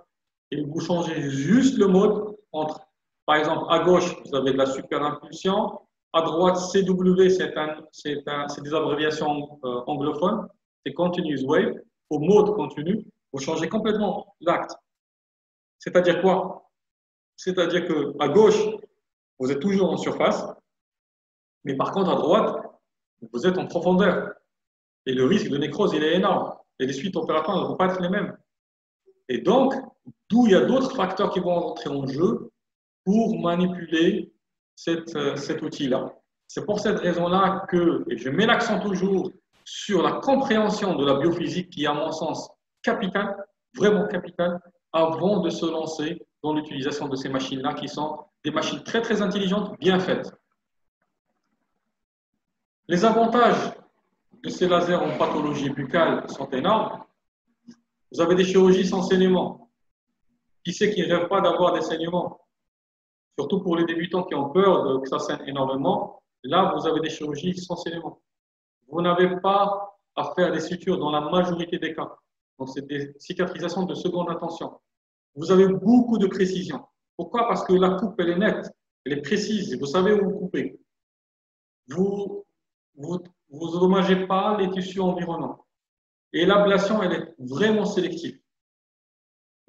et vous changez juste le mode entre, par exemple, à gauche, vous avez de la superimpulsion, à droite, CW, c'est des abréviations euh, anglophones, c'est Continuous Wave, au mode continu, vous changez complètement l'acte. C'est-à-dire quoi? C'est-à-dire qu'à gauche, vous êtes toujours en surface, mais par contre, à droite, vous êtes en profondeur. Et le risque de nécrose, il est énorme. Et les suites opératoires ne vont pas être les mêmes. Et donc, d'où il y a d'autres facteurs qui vont entrer en jeu pour manipuler euh, cet outil-là. C'est pour cette raison-là que et je mets l'accent toujours sur la compréhension de la biophysique qui est, à mon sens, capitale, vraiment capitale, avant de se lancer dans l'utilisation de ces machines-là qui sont des machines très très intelligentes, bien faites. Les avantages de ces lasers en pathologie buccale sont énormes. Vous avez des chirurgies sans saignement. Qui sait qui ne rêve pas d'avoir des saignements? Surtout pour les débutants qui ont peur de, que ça saigne énormément. Là, vous avez des chirurgies sans saignement. Vous n'avez pas à faire des sutures dans la majorité des cas. Donc, c'est des cicatrisations de seconde intention. Vous avez beaucoup de précision. Pourquoi? Parce que la coupe, elle est nette, elle est précise, vous savez où vous coupez. Vous vous, vous endommagez pas les tissus environnants. Et l'ablation, elle est vraiment sélective.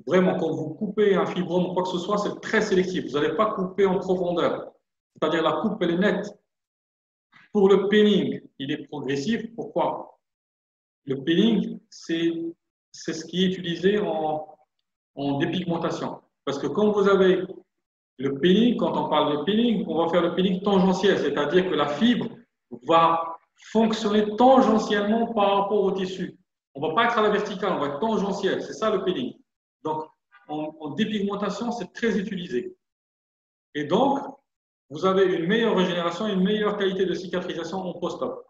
Vraiment, quand vous coupez un fibrome ou quoi que ce soit, c'est très sélectif. Vous n'allez pas couper en profondeur. C'est-à-dire la coupe, elle est nette. Pour le penning, il est progressif. Pourquoi? Le penning, c'est ce qui est utilisé en, en dépigmentation. Parce que quand vous avez le peeling, quand on parle de peeling, on va faire le peeling tangentiel, c'est-à-dire que la fibre va fonctionner tangentiellement par rapport au tissu. On ne va pas être à la verticale, on va être tangentiel. C'est ça le peeling. Donc, en, dépigmentation, c'est très utilisé. Et donc, vous avez une meilleure régénération, une meilleure qualité de cicatrisation en post-op.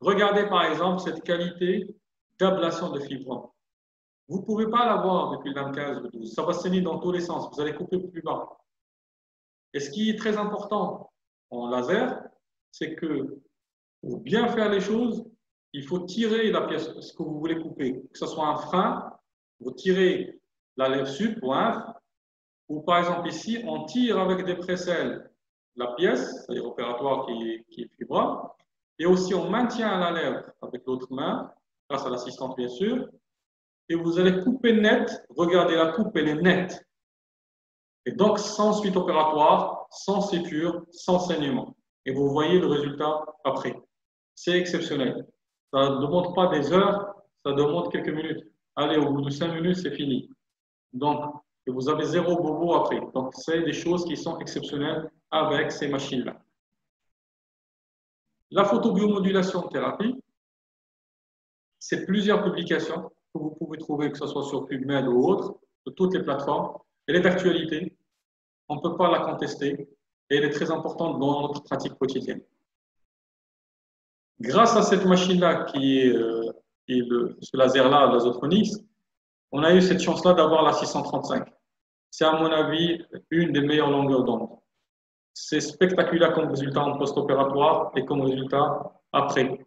Regardez par exemple cette qualité d'ablation de fibres. Vous ne pouvez pas l'avoir depuis le 15 ou 12. Ça va saigner dans tous les sens. Vous allez couper plus bas. Et ce qui est très important en laser, c'est que pour bien faire les choses, il faut tirer la pièce, ce que vous voulez couper. Que ce soit un frein, vous tirez la lèvre sup ou un, ou par exemple ici, on tire avec des précelles la pièce, c'est-à-dire opératoire qui, qui est fibreux, et aussi on maintient la lèvre avec l'autre main, grâce à l'assistante bien sûr, et vous allez couper net. Regardez, la coupe, elle est nette. Et donc, sans suite opératoire, sans sécure, sans saignement. Et vous voyez le résultat après. C'est exceptionnel. Ça ne demande pas des heures, ça demande quelques minutes. Allez, au bout de cinq minutes, c'est fini. Donc, vous avez zéro bobo après. Donc, c'est des choses qui sont exceptionnelles avec ces machines-là. La photobiomodulation thérapie, c'est plusieurs publications que vous pouvez trouver, que ce soit sur PubMed ou autre, de toutes les plateformes. Elle est d'actualité, on ne peut pas la contester et elle est très importante dans notre pratique quotidienne. Grâce à cette machine-là qui est, euh, ce laser-là, on a eu cette chance-là d'avoir la 635. C'est à mon avis une des meilleures longueurs d'onde. C'est spectaculaire comme résultat en post-opératoire et comme résultat après.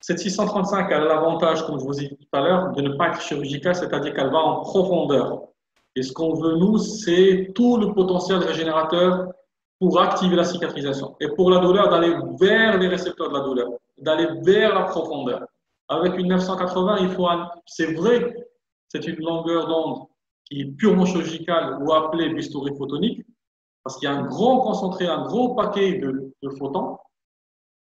Cette 635 a l'avantage, comme je vous ai dit tout à l'heure, de ne pas être chirurgicale, c'est-à-dire qu'elle va en profondeur. Et ce qu'on veut, nous, c'est tout le potentiel régénérateur pour activer la cicatrisation. Et pour la douleur, d'aller vers les récepteurs de la douleur, d'aller vers la profondeur. Avec une 980, il faut, c'est vrai, c'est une longueur d'onde qui est purement chirurgicale ou appelée bistouri photonique, parce qu'il y a un grand concentré, un gros paquet de, photons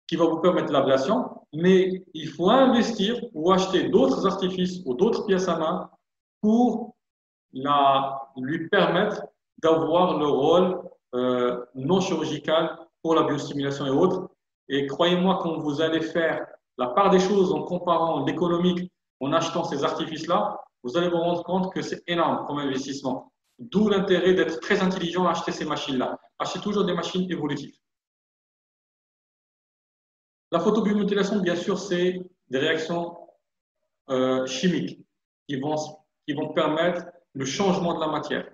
qui va vous permettre l'ablation, mais il faut investir ou acheter d'autres artifices ou d'autres pièces à main pour la, lui permettre d'avoir le rôle euh, non chirurgical pour la biostimulation et autres. Et croyez-moi, quand vous allez faire la part des choses en comparant l'économique en achetant ces artifices-là, vous allez vous rendre compte que c'est énorme comme investissement. D'où l'intérêt d'être très intelligent à acheter ces machines-là. Achetez toujours des machines évolutives. La photobiomutilation, bien sûr, c'est des réactions euh, chimiques qui vont, qui vont permettre le changement de la matière.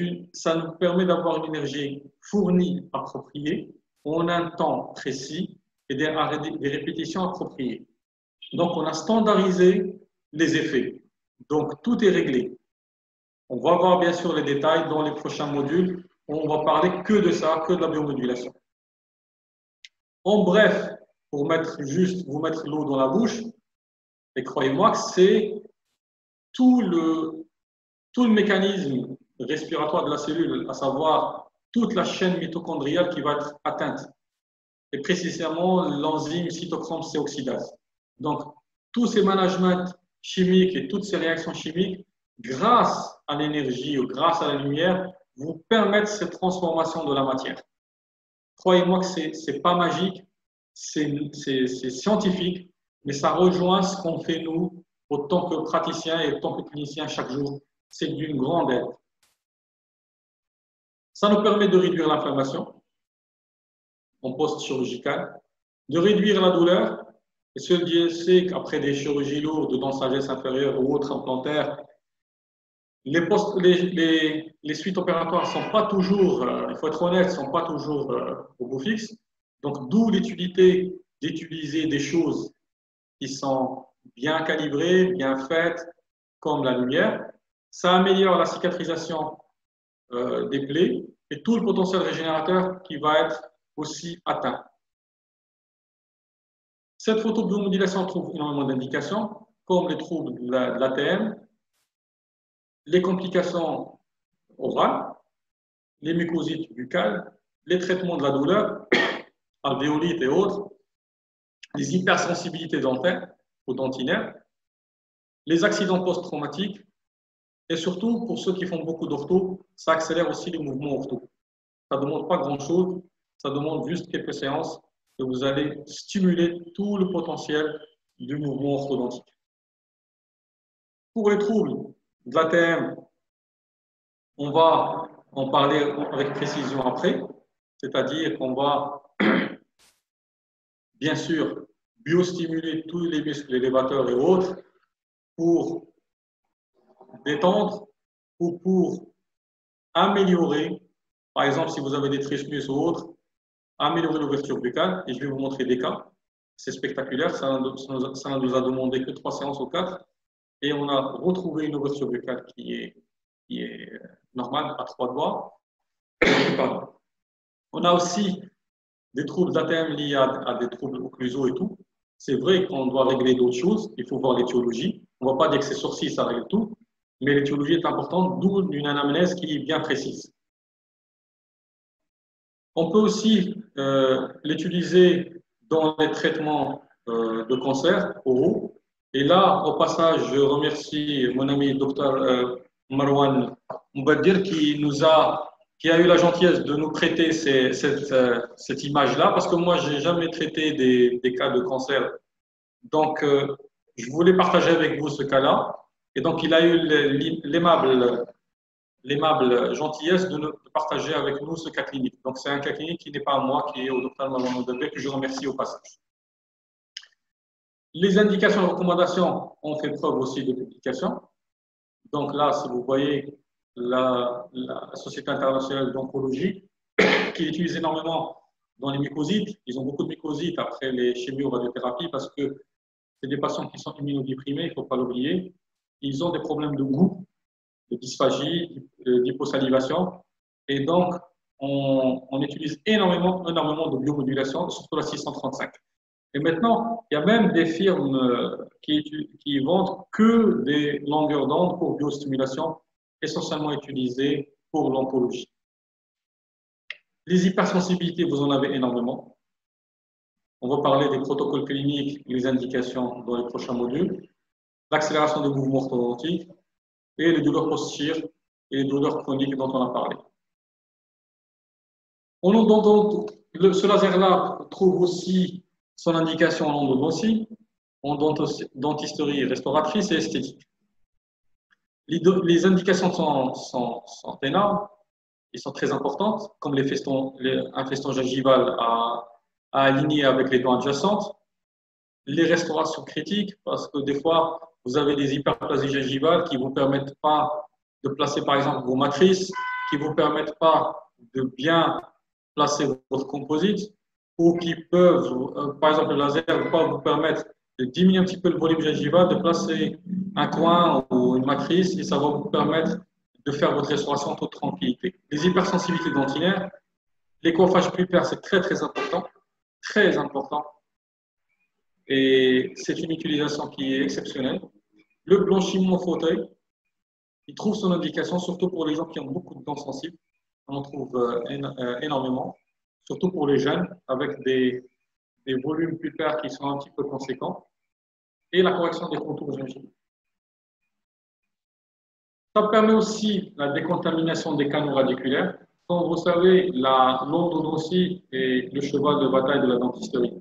Une, ça nous permet d'avoir une énergie fournie, appropriée, en un temps précis et des, répétitions appropriées. Donc, on a standardisé les effets. Donc, tout est réglé. On va voir bien sûr les détails dans les prochains modules. On va parler que de ça, que de la biomodulation. En bref, pour mettre juste, vous mettre l'eau dans la bouche, et croyez-moi que c'est tout le, tout le mécanisme respiratoire de la cellule, à savoir toute la chaîne mitochondriale qui va être atteinte, et précisément l'enzyme cytochrome C oxydase. Donc, tous ces managements chimiques et toutes ces réactions chimiques, grâce à l'énergie ou grâce à la lumière, vous permettent cette transformation de la matière. Croyez-moi que ce n'est pas magique, c'est scientifique, mais ça rejoint ce qu'on fait nous, autant que praticiens et autant que cliniciens chaque jour. C'est d'une grande aide. Ça nous permet de réduire l'inflammation. Post-chirurgical, de réduire la douleur. Et ce Dieu sait qu'après des chirurgies lourdes dans sagesse inférieure ou autres implantaires, les, les, les, suites opératoires ne sont pas toujours, euh, il faut être honnête, sont pas toujours euh, au bout fixe. Donc, d'où l'utilité d'utiliser des choses qui sont bien calibrées, bien faites, comme la lumière. Ça améliore la cicatrisation euh, des plaies et tout le potentiel régénérateur qui va être aussi atteint. Cette photobiomodulation trouve énormément d'indications, comme les troubles de l'ATM, les complications orales, les mucosites buccales, les traitements de la douleur, alvéolite et autres, les hypersensibilités dentaires ou dentinaires, les accidents post-traumatiques, et surtout, pour ceux qui font beaucoup d'ortho, ça accélère aussi les mouvements ortho. Ça ne demande pas grand-chose, ça demande juste quelques séances et vous allez stimuler tout le potentiel du mouvement orthodontique. Pour les troubles de l'ATM, on va en parler avec précision après, c'est-à-dire qu'on va bien sûr biostimuler tous les muscles élévateurs et autres pour détendre ou pour améliorer, par exemple si vous avez des trismus ou autres, améliorer l'ouverture buccale. Et je vais vous montrer des cas. C'est spectaculaire, ça, ça, nous a demandé que trois séances ou quatre et on a retrouvé une ouverture buccale qui est, qui est normale à trois doigts. On a aussi des troubles d'ATM liés à, des troubles occlusaux et tout. C'est vrai qu'on doit régler d'autres choses, il faut voir l'étiologie. On ne va pas dire que c'est sourcil, ça règle tout, mais l'étiologie est importante, d'où une anamnèse qui est bien précise. On peut aussi euh, l'utiliser dans les traitements euh, de cancer oraux et là, au passage, je remercie mon ami docteur euh, Marwan Mbadir qui nous a, qui a eu la gentillesse de nous prêter cette, cette image-là, parce que moi, je n'ai jamais traité des, cas de cancer. Donc, je voulais partager avec vous ce cas-là. Et donc, il a eu l'aimable l'aimable gentillesse de, de, partager avec nous ce cas clinique. Donc, c'est un cas clinique qui n'est pas à moi, qui est au docteur Marwan Mbadir, que je remercie au passage. Les indications et recommandations ont fait preuve aussi de publication. Donc là, si vous voyez la, Société internationale d'oncologie, qui utilise énormément dans les mycosites, ils ont beaucoup de mycosites après les chimio-radiothérapies parce que c'est des patients qui sont immunodéprimés, il ne faut pas l'oublier. Ils ont des problèmes de goût, de dysphagie, d'hyposalivation. Et donc, on, utilise énormément, énormément de biomodulation, surtout la 635. Et maintenant, il y a même des firmes euh, qui, qui vendent que des longueurs d'onde pour biostimulation, essentiellement utilisées pour l'oncologie. Les hypersensibilités, vous en avez énormément. On va parler des protocoles cliniques, les indications dans les prochains modules, l'accélération des mouvements orthodontiques et les douleurs post et les douleurs chroniques dont on a parlé. On, ce laser-là trouve aussi son indication en endodontie, en dentisterie restauratrice et esthétique. Les, indications sont, énormes, elles sont très importantes, comme un feston gingival à, aligner avec les dents adjacentes, les restaurations critiques, parce que des fois, vous avez des hyperplasies gingivales qui ne vous permettent pas de placer, par exemple, vos matrices, qui ne vous permettent pas de bien placer votre composite ou qui peuvent, euh, par exemple le laser, va vous permettre de diminuer un petit peu le volume gingival, de placer un coin ou une matrice et ça va vous permettre de faire votre restauration en toute tranquillité. Les hypersensibilités dentinaires, l'écophage pulpaire, c'est très très important, très important. Et c'est une utilisation qui est exceptionnelle. Le blanchiment au fauteuil, il trouve son indication, surtout pour les gens qui ont beaucoup de dents sensibles. On en trouve euh, euh, énormément surtout pour les jeunes, avec des, des volumes pulpaires qui sont un petit peu conséquents, et la correction des contours gingivaux. Ça permet aussi la décontamination des canaux radiculaires. Comme vous savez, l'endodontie est le cheval de bataille de la dentisterie.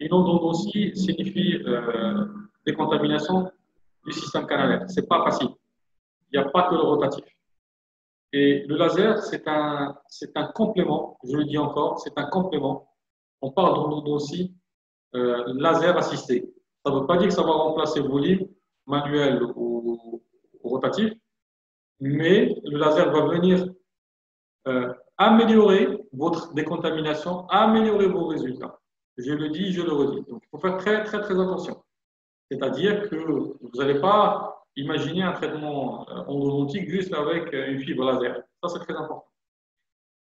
Et l'endodontie signifie euh, décontamination du système canalaire. Ce n'est pas facile. Il n'y a pas que le rotatif. Et le laser, c'est un, un complément, je le dis encore, c'est un complément. On parle dossiers euh, laser assisté. Ça ne veut pas dire que ça va remplacer vos livres manuels ou, rotatifs, mais le laser va venir euh, améliorer votre décontamination, améliorer vos résultats. Je le dis, je le redis. Donc, il faut faire très, très, très attention. C'est-à-dire que vous n'allez pas imaginer un traitement euh, endodontique juste avec une fibre laser. Ça, c'est très important.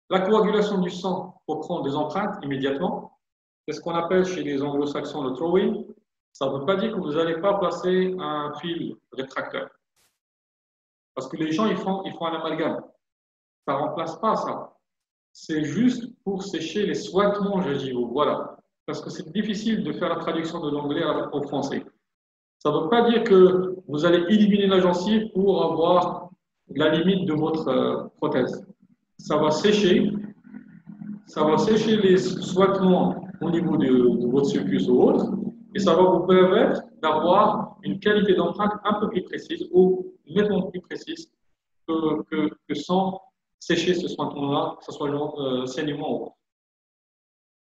La coagulation du sang pour prendre des empreintes immédiatement, c'est ce qu'on appelle chez les anglo-saxons le throwing. Ça ne veut pas dire que vous n'allez pas placer un fil rétracteur. Parce que les gens, ils font, ils font un amalgame. Ça ne remplace pas ça. C'est juste pour sécher les sointements gingivaux. Voilà. Parce que c'est difficile de faire la traduction de l'anglais au français. Ça ne veut pas dire que vous allez éliminer la gencive pour avoir la limite de votre euh, prothèse. Ça va sécher, ça va sécher les sointements au niveau de, votre sulcus ou autre, et ça va vous permettre d'avoir une qualité d'empreinte un peu plus précise ou nettement plus précise que, sans sécher ce sointement-là, que ce soit euh, saignement ou autre.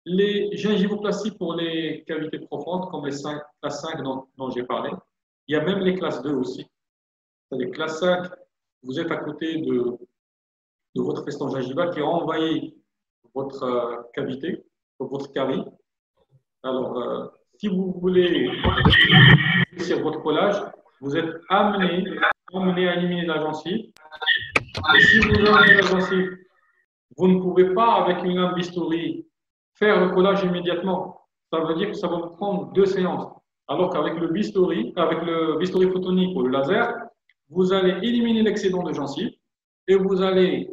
Les gingivoplasties pour les cavités profondes, comme les 5, classe 5 dont, j'ai parlé, il y a même les classes 2 aussi. Les classes 5, vous êtes à côté de, votre feston gingival qui envahit votre euh, cavité, votre carie. Alors, euh, si vous voulez sur votre collage, vous êtes amené, amené à éliminer la gencive. Et si vous éliminez la gencive, vous ne pouvez pas, avec une lame bistouri, faire le collage immédiatement. Ça veut dire que ça va vous prendre deux séances. Alors qu'avec le bistouri, avec le bistouri photonique ou le laser, vous allez éliminer l'excédent de gencive et vous allez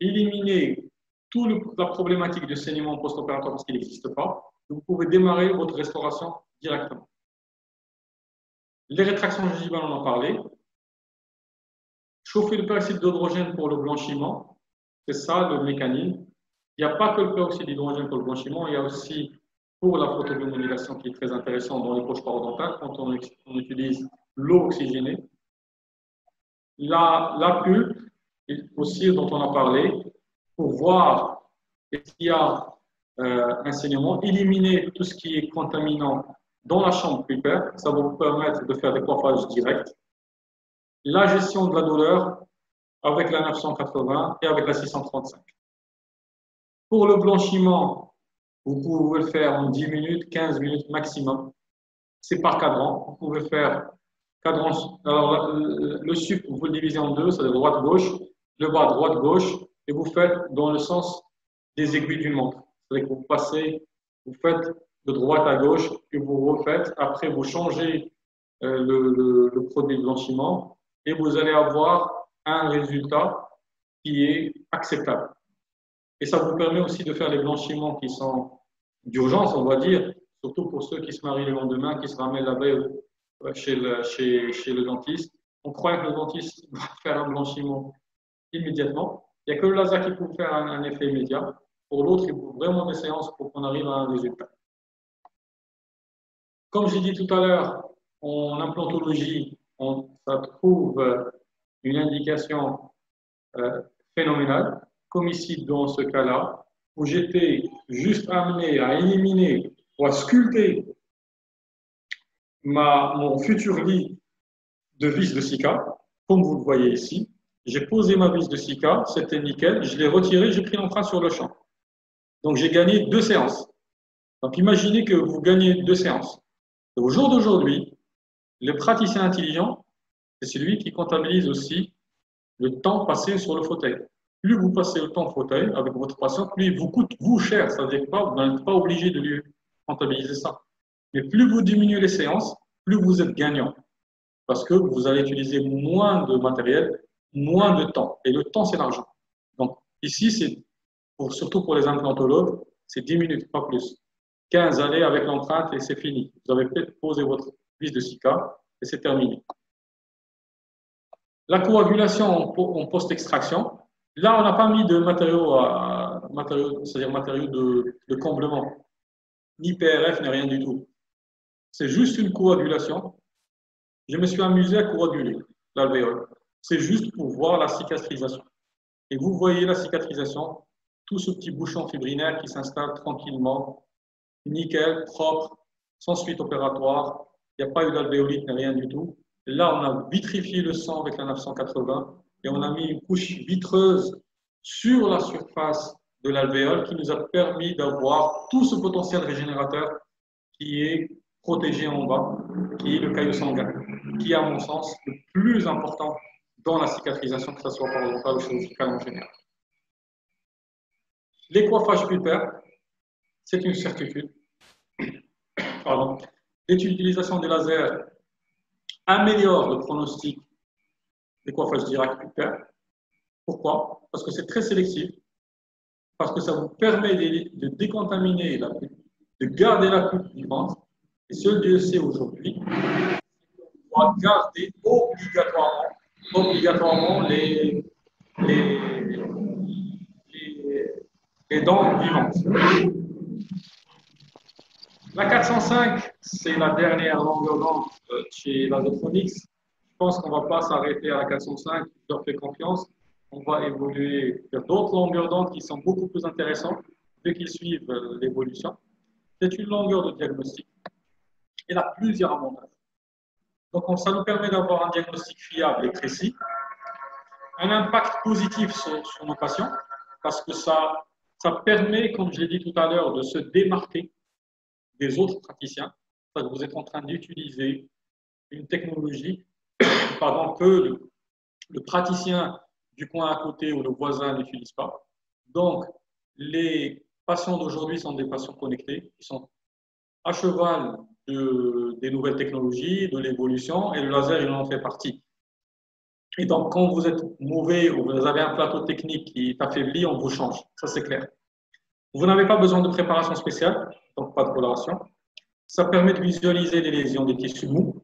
éliminer toute la problématique de saignement post-opératoire parce qu'il n'existe pas. Vous pouvez démarrer votre restauration directement. Les rétractions gingivales, on en parlé. Chauffer le peroxyde d'hydrogène pour le blanchiment, c'est ça le mécanisme. Il n'y a pas que le peroxyde d'hydrogène pour le blanchiment, il y a aussi pour la photobiomodulation qui est très intéressant dans les poches parodontales quand on, utilise l'eau oxygénée. La, pulpe, aussi dont on a parlé, pour voir s'il y a euh, un saignement, éliminer tout ce qui est contaminant dans la chambre pulpaire, ça va vous permettre de faire des coiffages directs. La gestion de la douleur avec la 980 et avec la 635. Pour le blanchiment, vous pouvez le faire en 10 minutes, 15 minutes maximum. C'est par cadran. Vous pouvez faire cadran. Alors, le sucre, vous le divisez en deux, c'est-à-dire droite-gauche, le bas droite-gauche, et vous faites dans le sens des aiguilles d'une montre. C'est-à-dire que vous passez, vous faites de droite à gauche, et vous refaites. Après, vous changez euh, le, le produit de blanchiment, et vous allez avoir un résultat qui est acceptable. Et ça vous permet aussi de faire les blanchiments qui sont d'urgence, on va dire, surtout pour ceux qui se marient le lendemain, qui se ramènent la veille euh, chez le, dentiste. On croit que le dentiste va faire un blanchiment immédiatement. Il n'y a que le laser qui peut faire un, effet immédiat. Pour l'autre, il faut vraiment des séances pour qu'on arrive à un résultat. Comme j'ai dit tout à l'heure, en implantologie, on, ça trouve une indication euh, phénoménale comme ici dans ce cas-là, où j'étais juste amené à éliminer ou à sculpter ma, mon futur lit de vis de Sika, comme vous le voyez ici. J'ai posé ma vis de Sika, c'était nickel, je l'ai retiré, j'ai pris l'emprunt sur le champ. Donc j'ai gagné deux séances. Donc imaginez que vous gagnez deux séances. au jour d'aujourd'hui, le praticien intelligent, c'est celui qui comptabilise aussi le temps passé sur le fauteuil plus vous passez le temps en fauteuil avec votre patient, plus il vous coûte vous cher. Ça veut dire pas, vous n'êtes pas obligé de lui comptabiliser ça. Mais plus vous diminuez les séances, plus vous êtes gagnant. Parce que vous allez utiliser moins de matériel, moins de temps. Et le temps, c'est l'argent. Donc ici, c'est surtout pour les implantologues, c'est 10 minutes, pas plus. 15 années avec l'empreinte et c'est fini. Vous avez peut-être posé votre vis de SICA et c'est terminé. La coagulation en post-extraction, Là, on n'a pas mis de matériaux, c'est-à-dire matériaux de, comblement, ni PRF, ni rien du tout. C'est juste une coagulation. Je me suis amusé à coaguler l'alvéole. C'est juste pour voir la cicatrisation. Et vous voyez la cicatrisation, tout ce petit bouchon fibrinaire qui s'installe tranquillement, nickel, propre, sans suite opératoire. Il n'y a pas eu d'alvéolite, ni rien du tout. là, on a vitrifié le sang avec la 980 et on a mis une couche vitreuse sur la surface de l'alvéole qui nous a permis d'avoir tout ce potentiel régénérateur qui est protégé en bas, qui est le caillot sanguin, qui est à mon sens le plus important dans la cicatrisation, que ce soit par ou chirurgicale en général. L'écoiffage pulpaire, c'est une certitude. L'utilisation des lasers améliore le pronostic des coiffage direct pulpaire. Pourquoi? Parce que c'est très sélectif, parce que ça vous permet de, décontaminer la pulpe, de garder la pulpe vivante. Et ce Dieu sait aujourd'hui, on doit garder obligatoirement, obligatoirement les, les, les, dents vivantes. La 405, c'est la dernière longueur d'onde euh, chez l'Azophonix. Pense qu'on ne va pas s'arrêter à la 405, je leur fais confiance on va évoluer vers d'autres longueurs d'onde qui sont beaucoup plus intéressantes dès qu'ils suivent euh, l'évolution. C'est une longueur de diagnostic. Elle a plusieurs avantages. Donc, ça nous permet d'avoir un diagnostic fiable et précis, un impact positif sur, nos patients, parce que ça, ça permet, comme je l'ai dit tout à l'heure, de se démarquer des autres praticiens. Parce que vous êtes en train d'utiliser une technologie pardon, que le, praticien du coin à côté où le voisin n'utilise pas. Donc, les patients d'aujourd'hui sont des patients connectés, qui sont à cheval de, des nouvelles technologies, de l'évolution, et le laser, il en fait partie. Et donc, quand vous êtes mauvais ou vous avez un plateau technique qui est affaibli, on vous change. Ça, c'est clair. Vous n'avez pas besoin de préparation spéciale, donc pas de coloration. Ça permet de visualiser les lésions des tissus mous,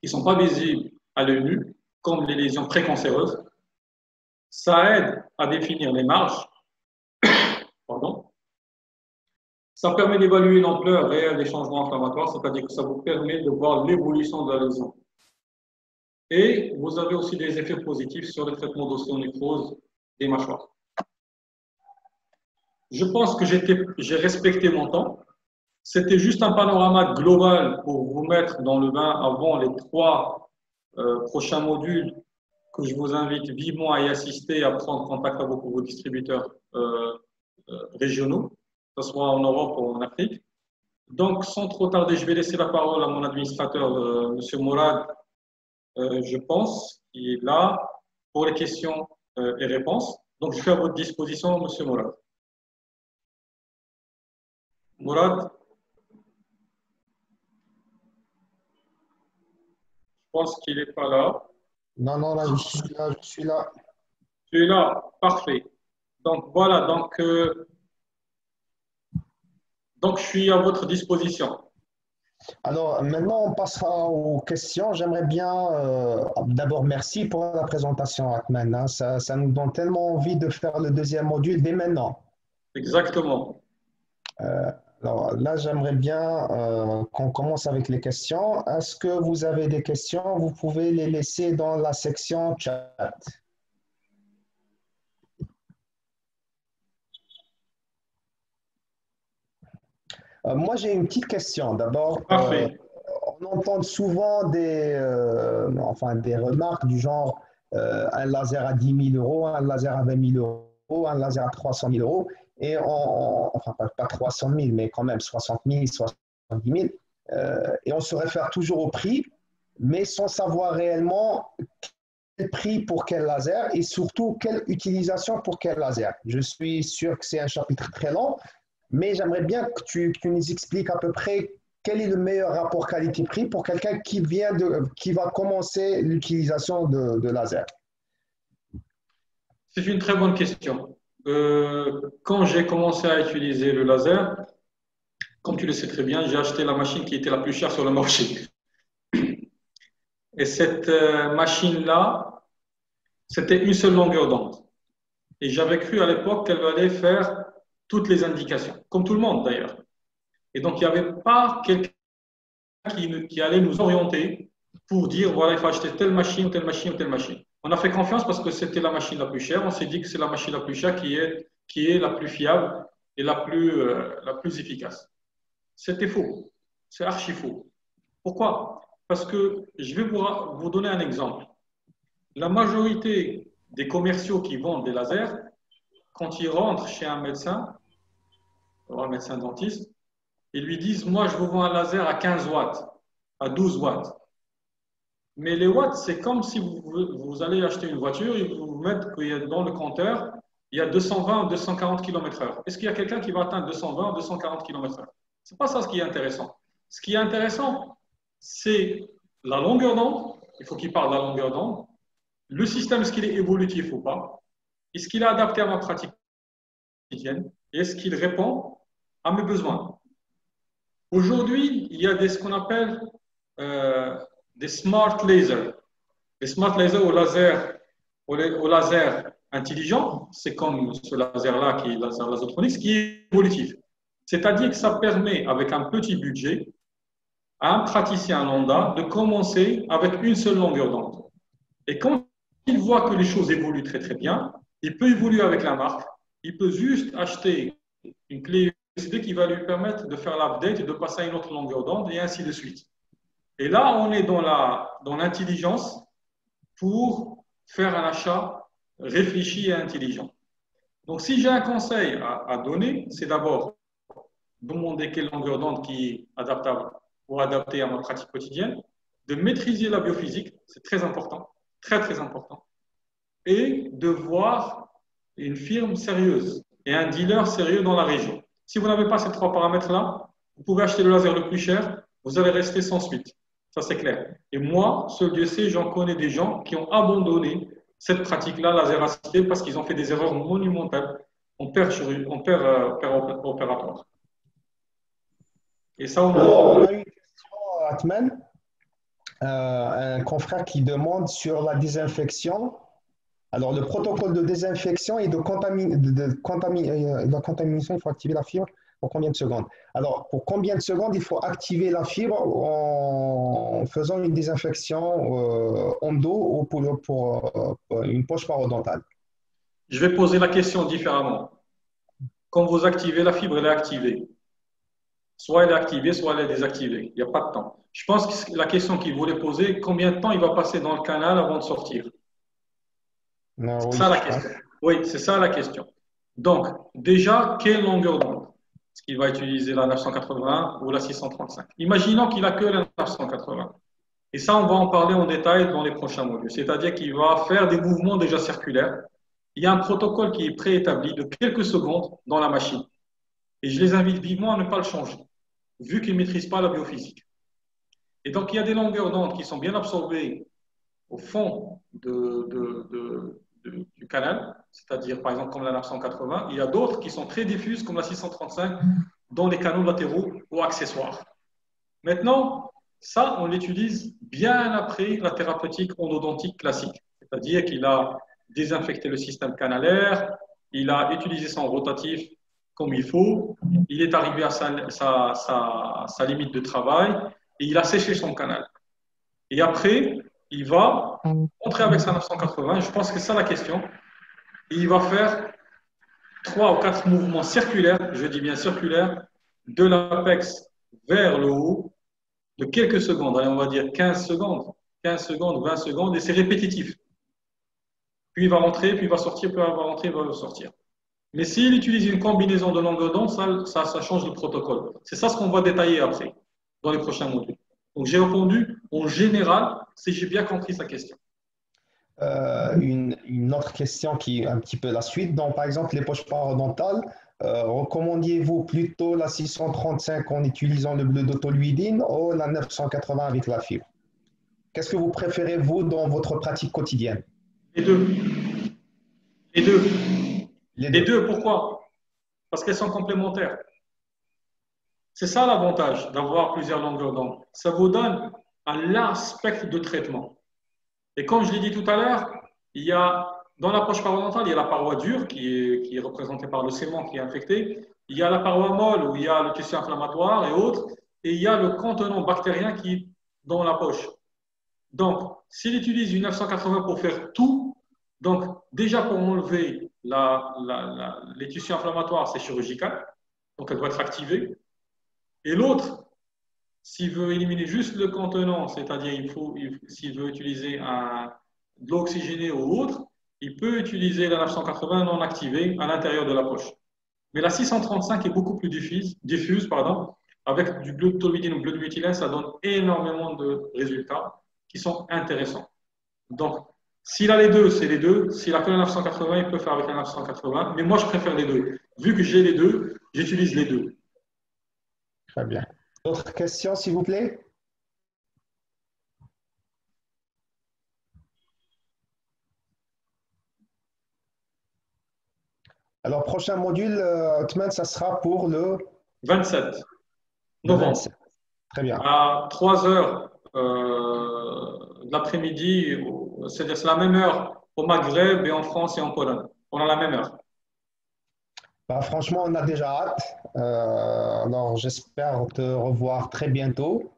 qui ne sont pas visibles à l'œil nu, comme les lésions précancéreuses. Ça aide à définir les marges. Pardon. Ça permet d'évaluer l'ampleur réelle des changements inflammatoires, c'est-à-dire que ça vous permet de voir l'évolution de la lésion. Et vous avez aussi des effets positifs sur le traitement d'ostéonécrose des mâchoires. Je pense que j'ai respecté mon temps. C'était juste un panorama global pour vous mettre dans le bain avant les trois euh, prochains modules que je vous invite vivement à y assister, à prendre contact avec vos distributeurs euh, euh, régionaux, que ce soit en Europe ou en Afrique. Donc, sans trop tarder, je vais laisser la parole à mon administrateur, M. Mourad, je pense, qui est là pour les questions et réponses. Donc, je suis à votre disposition, M. Mourad. Mourad Je pense qu'il n'est pas là. Non, non, là, je suis là, je suis là. Tu es là, parfait. Donc voilà, donc, euh, donc je suis à votre disposition. Alors maintenant, on passera aux questions. J'aimerais bien euh, d'abord merci pour la présentation, Atman. Hein. Ça, ça, nous donne tellement envie de faire le deuxième module dès maintenant. Exactement. Euh, alors là, j'aimerais bien euh, qu'on commence avec les questions. Est-ce que vous avez des questions? Vous pouvez les laisser dans la section chat. Euh, moi, j'ai une petite question. D'abord, euh, on entend souvent des, enfin, des remarques du genre un laser à 10 000 euros, un laser à 20 000 euros, un laser à 300 000 euros et on, enfin pas, 300 000, mais quand même 60 000, 70 000, et on se réfère toujours au prix, mais sans savoir réellement quel prix pour quel laser et surtout quelle utilisation pour quel laser. Je suis sûr que c'est un chapitre très long, mais j'aimerais bien que tu, nous expliques à peu près quel est le meilleur rapport qualité-prix pour quelqu'un qui, vient de, qui va commencer l'utilisation de, de laser. C'est une très bonne question. Euh, quand j'ai commencé à utiliser le laser, comme tu le sais très bien, j'ai acheté la machine qui était la plus chère sur le marché. Et cette euh, machine-là, c'était une seule longueur d'onde. Et j'avais cru à l'époque qu'elle allait faire toutes les indications, comme tout le monde d'ailleurs. Et donc, il n'y avait pas quelqu'un qui, qui, allait nous orienter pour dire, voilà, il faut acheter telle machine, telle machine, telle machine. On a fait confiance parce que c'était la machine la plus chère. On s'est dit que c'est la machine la plus chère qui est, qui est la plus fiable et la plus, euh, la plus efficace. C'était faux. C'est archi faux. Pourquoi? Parce que je vais vous, vous donner un exemple. La majorité des commerciaux qui vendent des lasers, quand ils rentrent chez un médecin, un médecin dentiste, ils lui disent Moi, je vous vends un laser à 15 watts, à 12 watts. Mais les watts, c'est comme si vous, vous, allez acheter une voiture et vous mettez que dans le compteur, il y a 220 ou 240 km/h. Est-ce qu'il y a quelqu'un qui va atteindre 220 ou 240 km/h Ce n'est pas ça ce qui est intéressant. Ce qui est intéressant, c'est la longueur d'onde. Il faut qu'il parle de la longueur d'onde. Le système, est-ce qu'il est évolutif ou pas? Est-ce qu'il est adapté à ma pratique quotidienne? Est-ce qu'il répond à mes besoins? Aujourd'hui, il y a des, ce qu'on appelle euh, des smart lasers. Les smart lasers au laser, au, laser intelligent, c'est comme ce laser-là qui est laser lasotronique, qui est évolutif. C'est-à-dire que ça permet, avec un petit budget, à un praticien lambda de commencer avec une seule longueur d'onde. Et quand il voit que les choses évoluent très très bien, il peut évoluer avec la marque, il peut juste acheter une clé USB qui va lui permettre de faire l'update et de passer à une autre longueur d'onde et ainsi de suite. Et là, on est dans l'intelligence dans pour faire un achat réfléchi et intelligent. Donc, si j'ai un conseil à, donner, c'est d'abord demander quelle longueur d'onde qui est adaptable ou adaptée à ma pratique quotidienne, de maîtriser la biophysique, c'est très important, très très important, et de voir une firme sérieuse et un dealer sérieux dans la région. Si vous n'avez pas ces trois paramètres-là, vous pouvez acheter le laser le plus cher, vous allez rester sans suite. Ça, c'est clair. Et moi, seul Dieu sait, j'en connais des gens qui ont abandonné cette pratique-là, laser assisté, parce qu'ils ont fait des erreurs monumentales en perd, on perd, euh, opératoire. Et ça, on a... eu une question, Atman. Euh, un confrère qui demande sur la désinfection alors, le protocole de désinfection et de, de, euh, contamination, il faut activer la fibre pour combien de secondes? Alors, pour combien de secondes il faut activer la fibre en faisant une désinfection euh, en dos ou pour, pour, euh, une poche parodontale? Je vais poser la question différemment. Quand vous activez la fibre, elle est activée. Soit elle est activée, soit elle est désactivée. Il n'y a pas de temps. Je pense que la question qu'il voulait poser, combien de temps il va passer dans le canal avant de sortir? C'est ça la question. Oui, c'est ça la question. Donc, déjà, quelle longueur d'onde? Est-ce qu'il va utiliser la 980 ou la 635 Imaginons qu'il n'a que la 980. Et ça, on va en parler en détail dans les prochains modules. C'est-à-dire qu'il va faire des mouvements déjà circulaires. Il y a un protocole qui est préétabli de quelques secondes dans la machine. Et je les invite vivement à ne pas le changer, vu qu'ils ne maîtrisent pas la biophysique. Et donc, il y a des longueurs d'onde qui sont bien absorbées au fond de, du canal, c'est-à-dire par exemple comme la 980. Il y a d'autres qui sont très diffuses comme la 635 dans les canaux latéraux ou accessoires. Maintenant, ça, on l'utilise bien après la thérapeutique endodontique classique, c'est-à-dire qu'il a désinfecté le système canalaire, il a utilisé son rotatif comme il faut, il est arrivé à sa, limite de travail et il a séché son canal. Et après, il va entrer avec sa 980, je pense que c'est ça la question, il va faire trois ou quatre mouvements circulaires, je dis bien circulaires, de l'apex vers le haut, de quelques secondes, allez, on va dire 15 secondes, 15 secondes, 20 secondes, et c'est répétitif. Puis il va rentrer, puis il va sortir, puis il va rentrer, il va sortir. Mais s'il utilise une combinaison de longueur d'onde, ça, ça change le protocole. C'est ça ce qu'on va détailler après, dans les prochains modules. Donc j'ai répondu en général, si j'ai bien compris sa question. Euh, une, autre question qui est un petit peu la suite. Donc, par exemple, les poches parodontales, euh, recommandiez-vous plutôt la 635 en utilisant le bleu d'autoluidine ou la 980 avec la fibre? Qu'est-ce que vous préférez, vous, dans votre pratique quotidienne? Les deux. Les deux. Les deux pourquoi? Parce qu'elles sont complémentaires. C'est ça l'avantage d'avoir plusieurs longueurs d'onde. Ça vous donne un large spectre de traitement. Et comme je l'ai dit tout à l'heure, il y a dans l'approche parodontale, il y a la paroi dure qui est, représentée par le sément qui est infecté. Il y a la paroi molle où il y a le tissu inflammatoire et autres. Et il y a le contenant bactérien qui est dans la poche. Donc, s'il utilise une 980 pour faire tout, donc déjà pour enlever les tissus inflammatoires, c'est chirurgical, donc elle doit être activée. Et l'autre, s'il veut éliminer juste le contenant, c'est-à-dire il faut, s'il veut utiliser un, de l'eau oxygénée ou autre, il peut utiliser la 980 non activée à l'intérieur de la poche. Mais la 635 est beaucoup plus diffuse, diffuse pardon, avec du bleu ou de ça donne énormément de résultats qui sont intéressants. Donc, s'il a les deux, c'est les deux. S'il a que la 980, il peut faire avec la 980. Mais moi, je préfère les deux. Vu que j'ai les deux, j'utilise les deux. Très bien. D'autres questions, s'il vous plaît? Alors, prochain module, euh, ça sera pour le 27 novembre. Très bien. À 3 heures euh, de l'après-midi, c'est-à-dire c'est la même heure au Maghreb et en France et en Pologne. On a la même heure. Bah, franchement, on a déjà hâte. Euh, alors, j'espère te revoir très bientôt.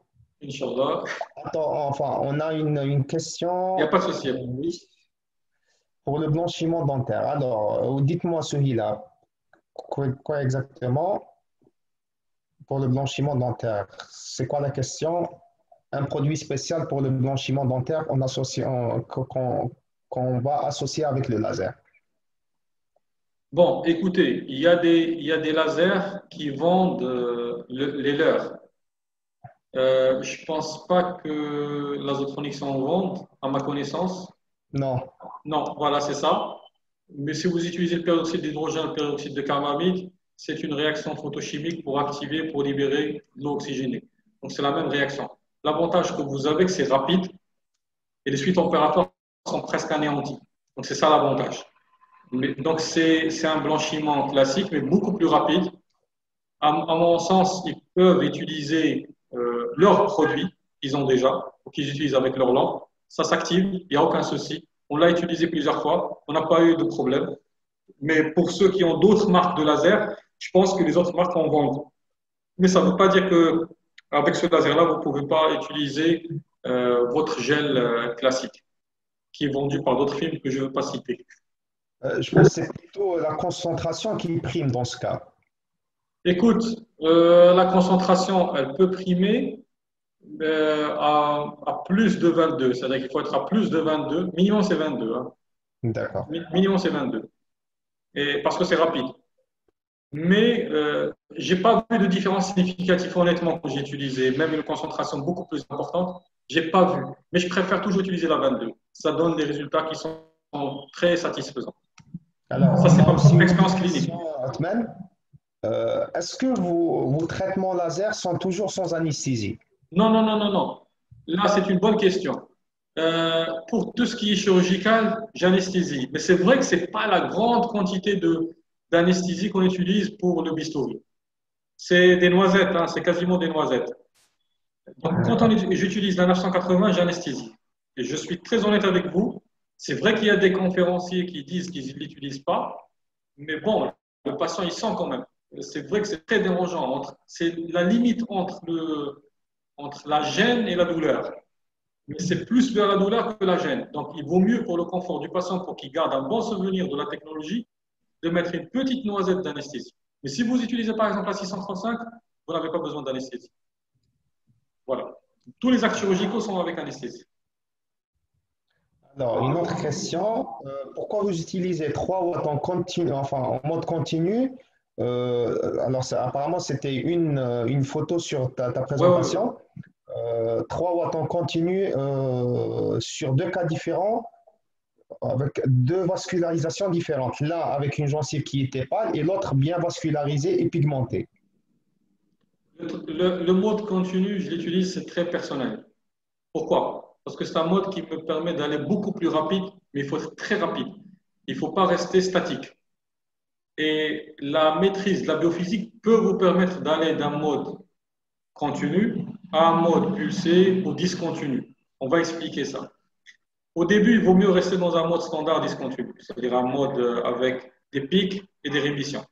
Inch'Allah. Attends, enfin, on a une, une question. Il n'y a pas de souci. Oui. Pour le blanchiment dentaire. Alors, euh, dites-moi celui-là. Quoi, exactement pour le blanchiment dentaire? C'est quoi la question? Un produit spécial pour le blanchiment dentaire qu'on va associer avec le laser. Bon, écoutez, il y a des, il y a des lasers qui vendent euh, les leurs. Euh, je ne pense pas que l'azotronique en vende, à ma connaissance. Non. Non, voilà, c'est ça. Mais si vous utilisez le peroxyde d'hydrogène, le peroxyde de carbamide, c'est une réaction photochimique pour activer, pour libérer l'eau oxygénée. Donc, c'est la même réaction. L'avantage que vous avez, c'est rapide et les suites opératoires sont presque anéanties. Donc, c'est ça l'avantage. Donc, c'est un blanchiment classique, mais beaucoup plus rapide. À, mon sens, ils peuvent utiliser euh, leurs produits qu'ils ont déjà, ou qu'ils utilisent avec leur lampe. Ça s'active, il n'y a aucun souci. On l'a utilisé plusieurs fois, on n'a pas eu de problème. Mais pour ceux qui ont d'autres marques de laser, je pense que les autres marques en vendent. Mais ça ne veut pas dire que avec ce laser-là, vous ne pouvez pas utiliser euh, votre gel euh, classique, qui est vendu par d'autres firmes que je ne veux pas citer. Euh, je pense que c'est plutôt la concentration qui prime dans ce cas. Écoute, euh, la concentration, elle peut primer euh, à, plus de 22. C'est-à-dire qu'il faut être à plus de 22. Minimum, c'est 22. Hein. D'accord. Minimum, c'est 22. Et, parce que c'est rapide. Mais euh, je n'ai pas vu de différence significative, honnêtement, quand j'ai utilisé même une concentration beaucoup plus importante. Je n'ai pas vu. Mais je préfère toujours utiliser la 22. Ça donne des résultats qui sont très satisfaisants. Alors, ça, c'est mon expérience clinique. Euh, Est-ce que vos, vos, traitements laser sont toujours sans anesthésie? Non, non, non, non, non. Là, c'est une bonne question. Euh, pour tout ce qui est chirurgical, j'anesthésie. Mais c'est vrai que ce n'est pas la grande quantité d'anesthésie qu'on utilise pour le bistouri. C'est des noisettes, hein, c'est quasiment des noisettes. Donc, quand j'utilise la 980, j'anesthésie. Et je suis très honnête avec vous, c'est vrai qu'il y a des conférenciers qui disent qu'ils ne l'utilisent pas, mais bon, le patient, il sent quand même. C'est vrai que c'est très dérangeant. C'est la limite entre, le, entre la gêne et la douleur. Mais c'est plus vers la douleur que la gêne. Donc, il vaut mieux pour le confort du patient, pour qu'il garde un bon souvenir de la technologie, de mettre une petite noisette d'anesthésie. Mais si vous utilisez par exemple la 635, vous n'avez pas besoin d'anesthésie. Voilà. Tous les actes chirurgicaux sont avec anesthésie. Alors, une autre question. Euh, pourquoi vous utilisez 3 watts en, continu, enfin, en mode continu? Euh, Alors, apparemment, c'était une, euh, une, photo sur ta, présentation. 3 watts en continu sur deux cas différents, avec deux vascularisations différentes. L'un avec une gencive qui était pâle et l'autre bien vascularisée et pigmentée. Le, le mode continu, je l'utilise, c'est très personnel. Pourquoi? Parce que c'est un mode qui me permet d'aller beaucoup plus rapide, mais il faut être très rapide. Il ne faut pas rester statique. Et la maîtrise de la biophysique peut vous permettre d'aller d'un mode continu à un mode pulsé ou discontinu. On va expliquer ça. Au début, il vaut mieux rester dans un mode standard discontinu, c'est-à-dire un mode avec des pics et des rémissions.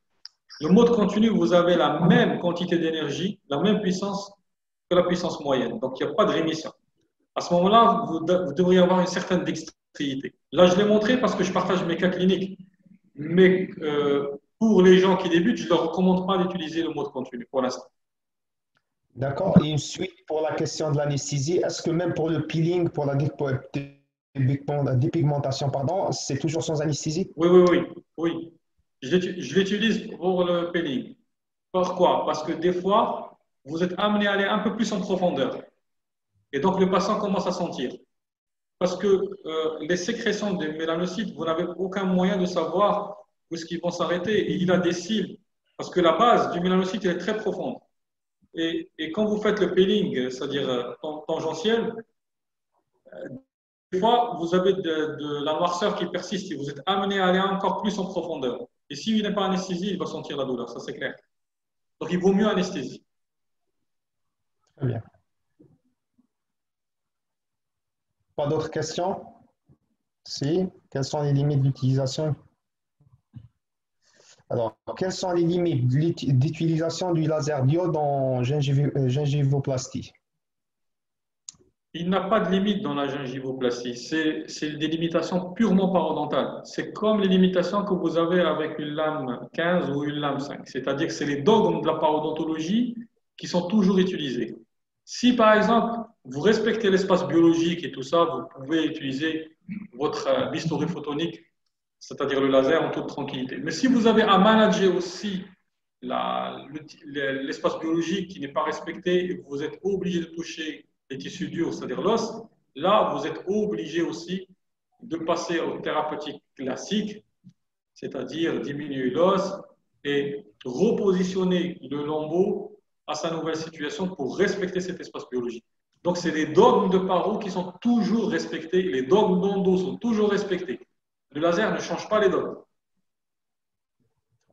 Le mode continu, vous avez la même quantité d'énergie, la même puissance que la puissance moyenne. Donc, il n'y a pas de rémission. À ce moment-là, vous, vous, devriez avoir une certaine dextérité. Là, je l'ai montré parce que je partage mes cas cliniques. Mais euh, pour les gens qui débutent, je ne leur recommande pas d'utiliser le mode continu pour l'instant. D'accord. Et une suite pour la question de l'anesthésie. Est-ce que même pour le peeling, pour la dépigmentation, pardon, c'est toujours sans anesthésie? Oui, oui, oui. oui. Je l'utilise pour le peeling. Pourquoi? Parce que des fois, vous êtes amené à aller un peu plus en profondeur. Et donc, le patient commence à sentir. Parce que euh, les sécrétions des mélanocytes, vous n'avez aucun moyen de savoir où est-ce qu'ils vont s'arrêter. Il a des cils. Parce que la base du mélanocyte est très profonde. Et, quand vous faites le peeling, c'est-à-dire euh, tangentiel, euh, des fois, vous avez de, de, la noirceur qui persiste et vous êtes amené à aller encore plus en profondeur. Et s'il n'est pas anesthésie, il va sentir la douleur, ça c'est clair. Donc il vaut mieux anesthésie. Très bien. Pas d'autres questions? Si. Quelles sont les limites d'utilisation? Alors, quelles sont les limites d'utilisation du laser diode en gingivoplastie? Il n'a pas de limite dans la gingivoplastie. C'est des limitations purement parodontales. C'est comme les limitations que vous avez avec une lame 15 ou une lame 5. C'est-à-dire que c'est les dogmes de la parodontologie qui sont toujours utilisés. Si par exemple, vous respectez l'espace biologique et tout ça, vous pouvez utiliser votre bistouri photonique, c'est-à-dire le laser en toute tranquillité. Mais si vous avez à manager aussi l'espace biologique qui n'est pas respecté et que vous êtes obligé de toucher les tissus durs, c'est-à-dire l'os, là, vous êtes obligé aussi de passer au thérapeutique classique, c'est-à-dire diminuer l'os et repositionner le lambeau à sa nouvelle situation pour respecter cet espace biologique. Donc, c'est les dogmes de Paro qui sont toujours respectés, les dogmes d'Ondo sont toujours respectés. Le laser ne change pas les dogmes.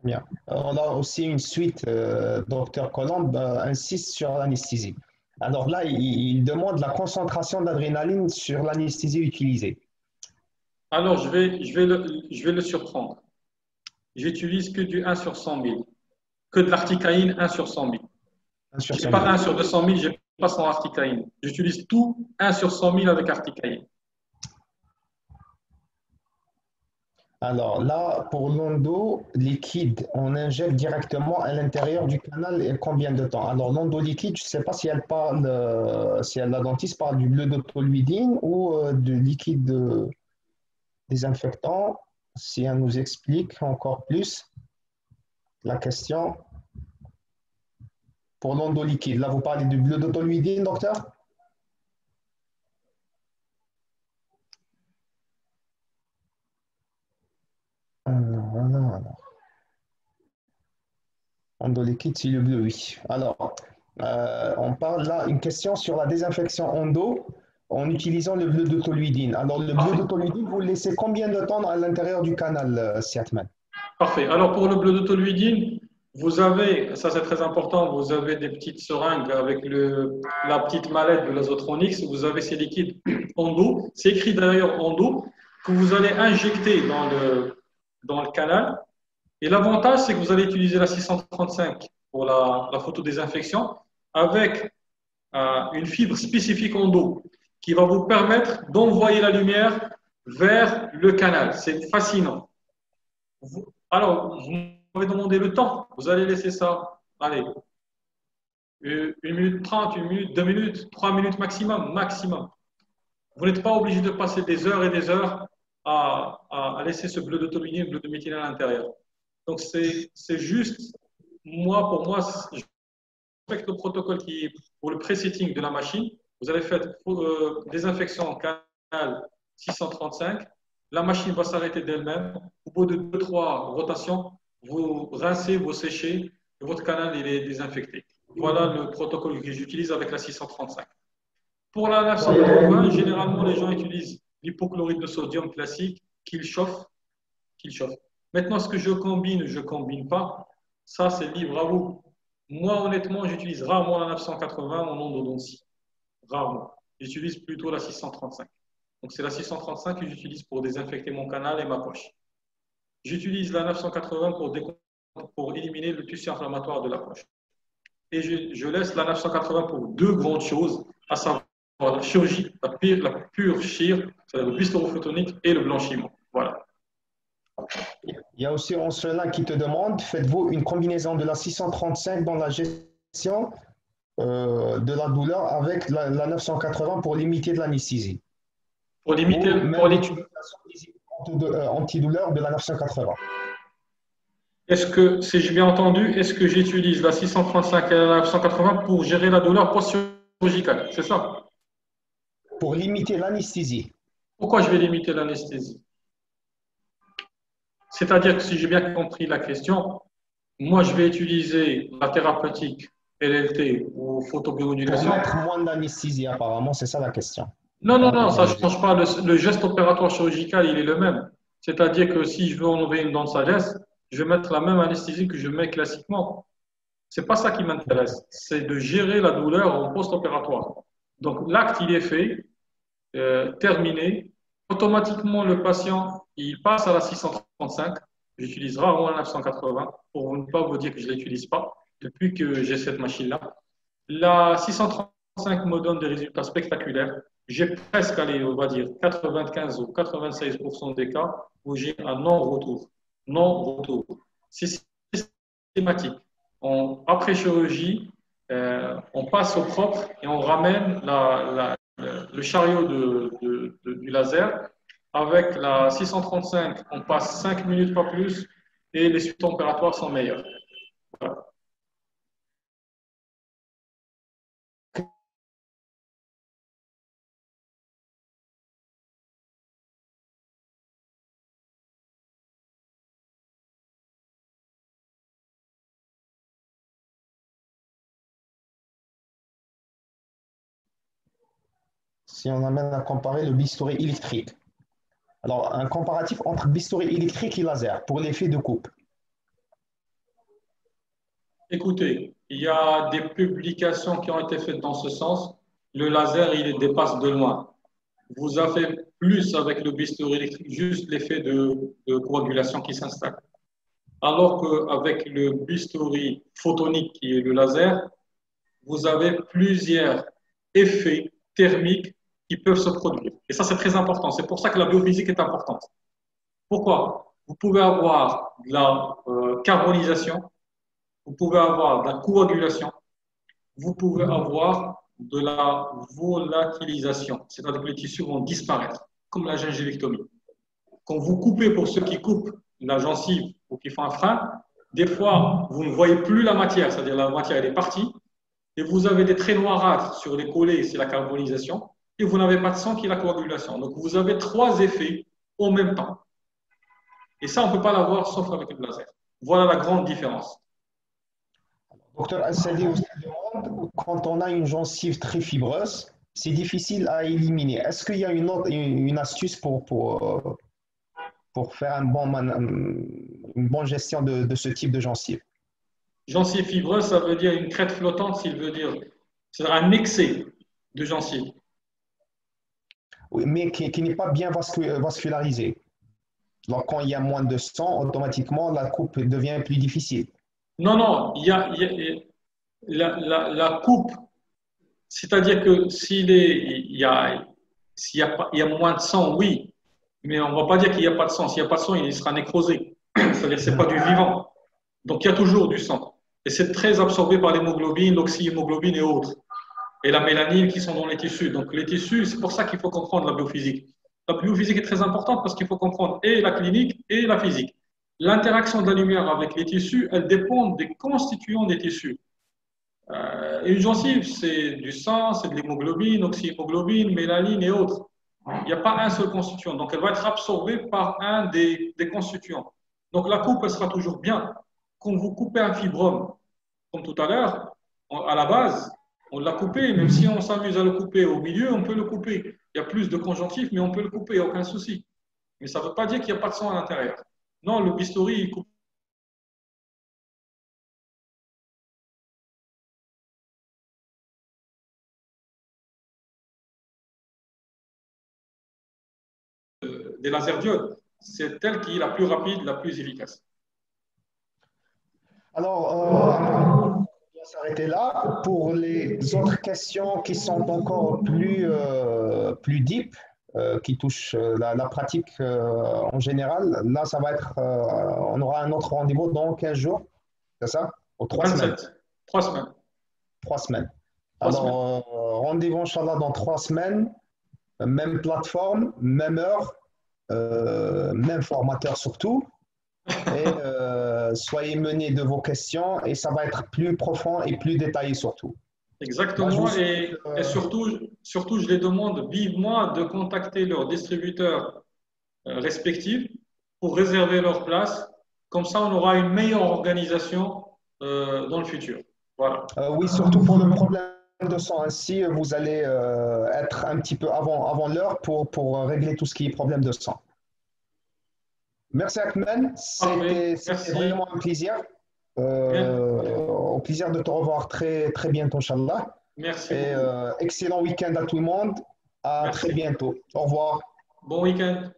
Bien. On a aussi une suite, euh, docteur Colombe euh, insiste sur l'anesthésie. Alors là, il, demande la concentration d'adrénaline sur l'anesthésie utilisée. Alors, je vais, je, vais le, je vais le surprendre. J'utilise que du 1 sur 100 000, que de l'articaïne 1 sur 100 000. Je n'ai pas 1 sur 200 000, je n'ai pas sans articaïne. J'utilise tout 1 sur 100 000 avec articaïne. Alors là, pour l'ondo liquide, on injecte directement à l'intérieur du canal et combien de temps? Alors l'ondo liquide, je ne sais pas si elle parle, euh, si la dentiste parle du bleu d'autoluidine ou euh, du liquide désinfectant. Si elle nous explique encore plus la question. Pour l'ondo liquide, là vous parlez du bleu d'autoluidine, docteur? Alors, alors. liquide, c'est le bleu, oui. Alors, euh, on parle là, une question sur la désinfection endo en utilisant le bleu de toluidine. Alors, le bleu de toluidine, vous laissez combien de temps à l'intérieur du canal, euh, Siatman? Parfait. Alors, pour le bleu de toluidine, vous avez, ça c'est très important, vous avez des petites seringues avec le, la petite mallette de l'azotronix, vous avez ces liquides endo. C'est écrit d'ailleurs endo que vous allez injecter dans le, dans le canal. Et l'avantage, c'est que vous allez utiliser la 635 pour la, la photodésinfection avec euh, une fibre spécifique en dos qui va vous permettre d'envoyer la lumière vers le canal. C'est fascinant. alors, vous m'avez demandé le temps. Vous allez laisser ça, allez, une minute trente, une minute, deux minutes, trois minutes maximum, maximum. Vous n'êtes pas obligé de passer des heures et des heures à, laisser ce bleu d'autonomie, bleu de méthylène à l'intérieur. Donc, c'est juste, moi, pour moi, je respecte le protocole qui est pour le pré-setting de la machine. Vous allez faire euh, désinfection canal 635. La machine va s'arrêter d'elle-même. Au bout de 2-3 rotations, vous rincez, vous séchez et votre canal il est désinfecté. Voilà le protocole que j'utilise avec la 635. Pour la 980, généralement, les gens utilisent l'hypochlorite de sodium classique qu'il chauffe, qu'il chauffe. Maintenant, ce que je combine, je ne combine pas, ça c'est libre à vous. Moi, honnêtement, j'utilise rarement la 980 en endodontie. Rarement. J'utilise plutôt la 635. Donc, c'est la 635 que j'utilise pour désinfecter mon canal et ma poche. J'utilise la 980 pour, pour éliminer le tissu inflammatoire de la poche. Et je, je laisse la 980 pour deux grandes choses, à savoir la chirurgie, la, pire, la pure chire, c'est-à-dire le bistorophotonique et le blanchiment. Voilà. Il y a aussi cela qui te demande, faites-vous une combinaison de la 635 dans la gestion euh, de la douleur avec la, 980 pour limiter de l'anesthésie Pour limiter pour antidouleur de la 980. Est-ce que, si j'ai bien entendu, est-ce que j'utilise la 635 et la 980 pour gérer la douleur post-chirurgicale? C'est ça? Pour limiter l'anesthésie. Pourquoi je vais limiter l'anesthésie? C'est-à-dire que si j'ai bien compris la question, moi je vais utiliser la thérapeutique LLT ou photobiomodulation. Pour mettre moins d'anesthésie, apparemment, c'est ça la question. Non, non, non, ça ne change pas. Le, geste opératoire chirurgical, il est le même. C'est-à-dire que si je veux enlever une dent de sagesse, je vais mettre la même anesthésie que je mets classiquement. C'est pas ça qui m'intéresse. C'est de gérer la douleur en post-opératoire. Donc, l'acte, il est fait, euh, terminé. Automatiquement, le patient, il passe à la 635. J'utilise rarement la 980 pour ne pas vous dire que je ne l'utilise pas depuis que j'ai cette machine-là. La 635 me donne des résultats spectaculaires. J'ai presque, allé, on va dire, 95 ou 96% des cas où j'ai un non-retour. Non-retour. C'est systématique. après chirurgie, euh, on passe au propre et on ramène le chariot du laser. Avec la 635, on passe 5 minutes, pas plus, et les suites opératoires sont meilleures. Si on amène à comparer le bistouri électrique. Alors, un comparatif entre bistouri électrique et laser pour l'effet de coupe. Écoutez, il y a des publications qui ont été faites dans ce sens. Le laser, il dépasse de loin. Vous avez plus avec le bistouri électrique juste l'effet de, coagulation qui s'installe. Alors qu'avec le bistouri photonique, qui est le laser, vous avez plusieurs effets thermiques qui peuvent se produire. Et ça, c'est très important. C'est pour ça que la biophysique est importante. Pourquoi? Vous pouvez avoir de la euh, carbonisation, vous pouvez avoir de la coagulation, vous pouvez avoir de la volatilisation, c'est-à-dire que les tissus vont disparaître, comme la gingivectomie. Quand vous coupez, pour ceux qui coupent la gencive ou qui font un frein, des fois, vous ne voyez plus la matière, c'est-à-dire la matière, elle est partie, et vous avez des traits noirâtres sur les collets, c'est la carbonisation, et vous n'avez pas de sang qui est la coagulation. Donc vous avez trois effets en même temps. Et ça, on ne peut pas l'avoir sauf avec le laser. Voilà la grande différence. Docteur Assadi quand on a une gencive très fibreuse, c'est difficile à éliminer. Est-ce qu'il y a une, une, astuce pour, pour, pour faire un bon, une bonne gestion de, de ce type de gencive? Gencive fibreuse, ça veut dire une crête flottante, s'il veut dire. C'est un excès de gencive mais qui, n'est pas bien vascularisé. Donc, quand il y a moins de sang, automatiquement, la coupe devient plus difficile. Non, non, il y a, la, coupe, c'est-à-dire que s'il il y a, y, y a moins de sang, oui, mais on ne va pas dire qu'il n'y a pas de sang. S'il n'y a pas de sang, il sera nécrosé. C'est-à-dire que ce n'est pas du vivant. Donc, il y a toujours du sang. Et c'est très absorbé par l'hémoglobine, l'oxyhémoglobine et autres et la mélanine qui sont dans les tissus. Donc les tissus, c'est pour ça qu'il faut comprendre la biophysique. La biophysique est très importante parce qu'il faut comprendre et la clinique et la physique. L'interaction de la lumière avec les tissus, elle dépend des constituants des tissus. Euh, une gencive, c'est du sang, c'est de l'hémoglobine, oxyhémoglobine, mélanine et autres. Il n'y a pas un seul constituant. Donc, elle va être absorbée par un des, des constituants. Donc, la coupe, elle sera toujours bien. Quand vous coupez un fibrome, comme tout à l'heure, à la base, on l'a coupé, même si on s'amuse à le couper au milieu, on peut le couper. Il y a plus de conjonctifs, mais on peut le couper, aucun souci. Mais ça ne veut pas dire qu'il n'y a pas de sang à l'intérieur. Non, le bistouri, il coupe. Euh, des lasers diodes, c'est elle qui est la plus rapide, la plus efficace. Alors, euh, s'arrêter là. Pour les autres questions qui sont encore plus, euh, plus deep, euh, qui touchent euh, la, pratique en général, là, ça va être, on aura un autre rendez-vous dans 15 jours, c'est ça? Ou 3 semaines 3 semaines. 3 semaines. Alors, rendez-vous, Inch'Allah, dans 3 semaines. Même plateforme, même heure, même formateur surtout et euh, soyez menés de vos questions et ça va être plus profond et plus détaillé surtout. Exactement, et, et, surtout, surtout, je les demande vivement de contacter leurs distributeurs euh, respectifs pour réserver leur place. Comme ça, on aura une meilleure organisation euh, dans le futur. Voilà. oui, surtout pour le problème de sang. Ainsi, vous allez être un petit peu avant, avant l'heure pour, pour régler tout ce qui est problème de sang. Merci Akman, c'était vraiment un plaisir. Euh, au plaisir de te revoir très, très bientôt, Inch'Allah. Merci. Et, euh, excellent week-end à tout le monde. À très bientôt. Au revoir. Bon week-end.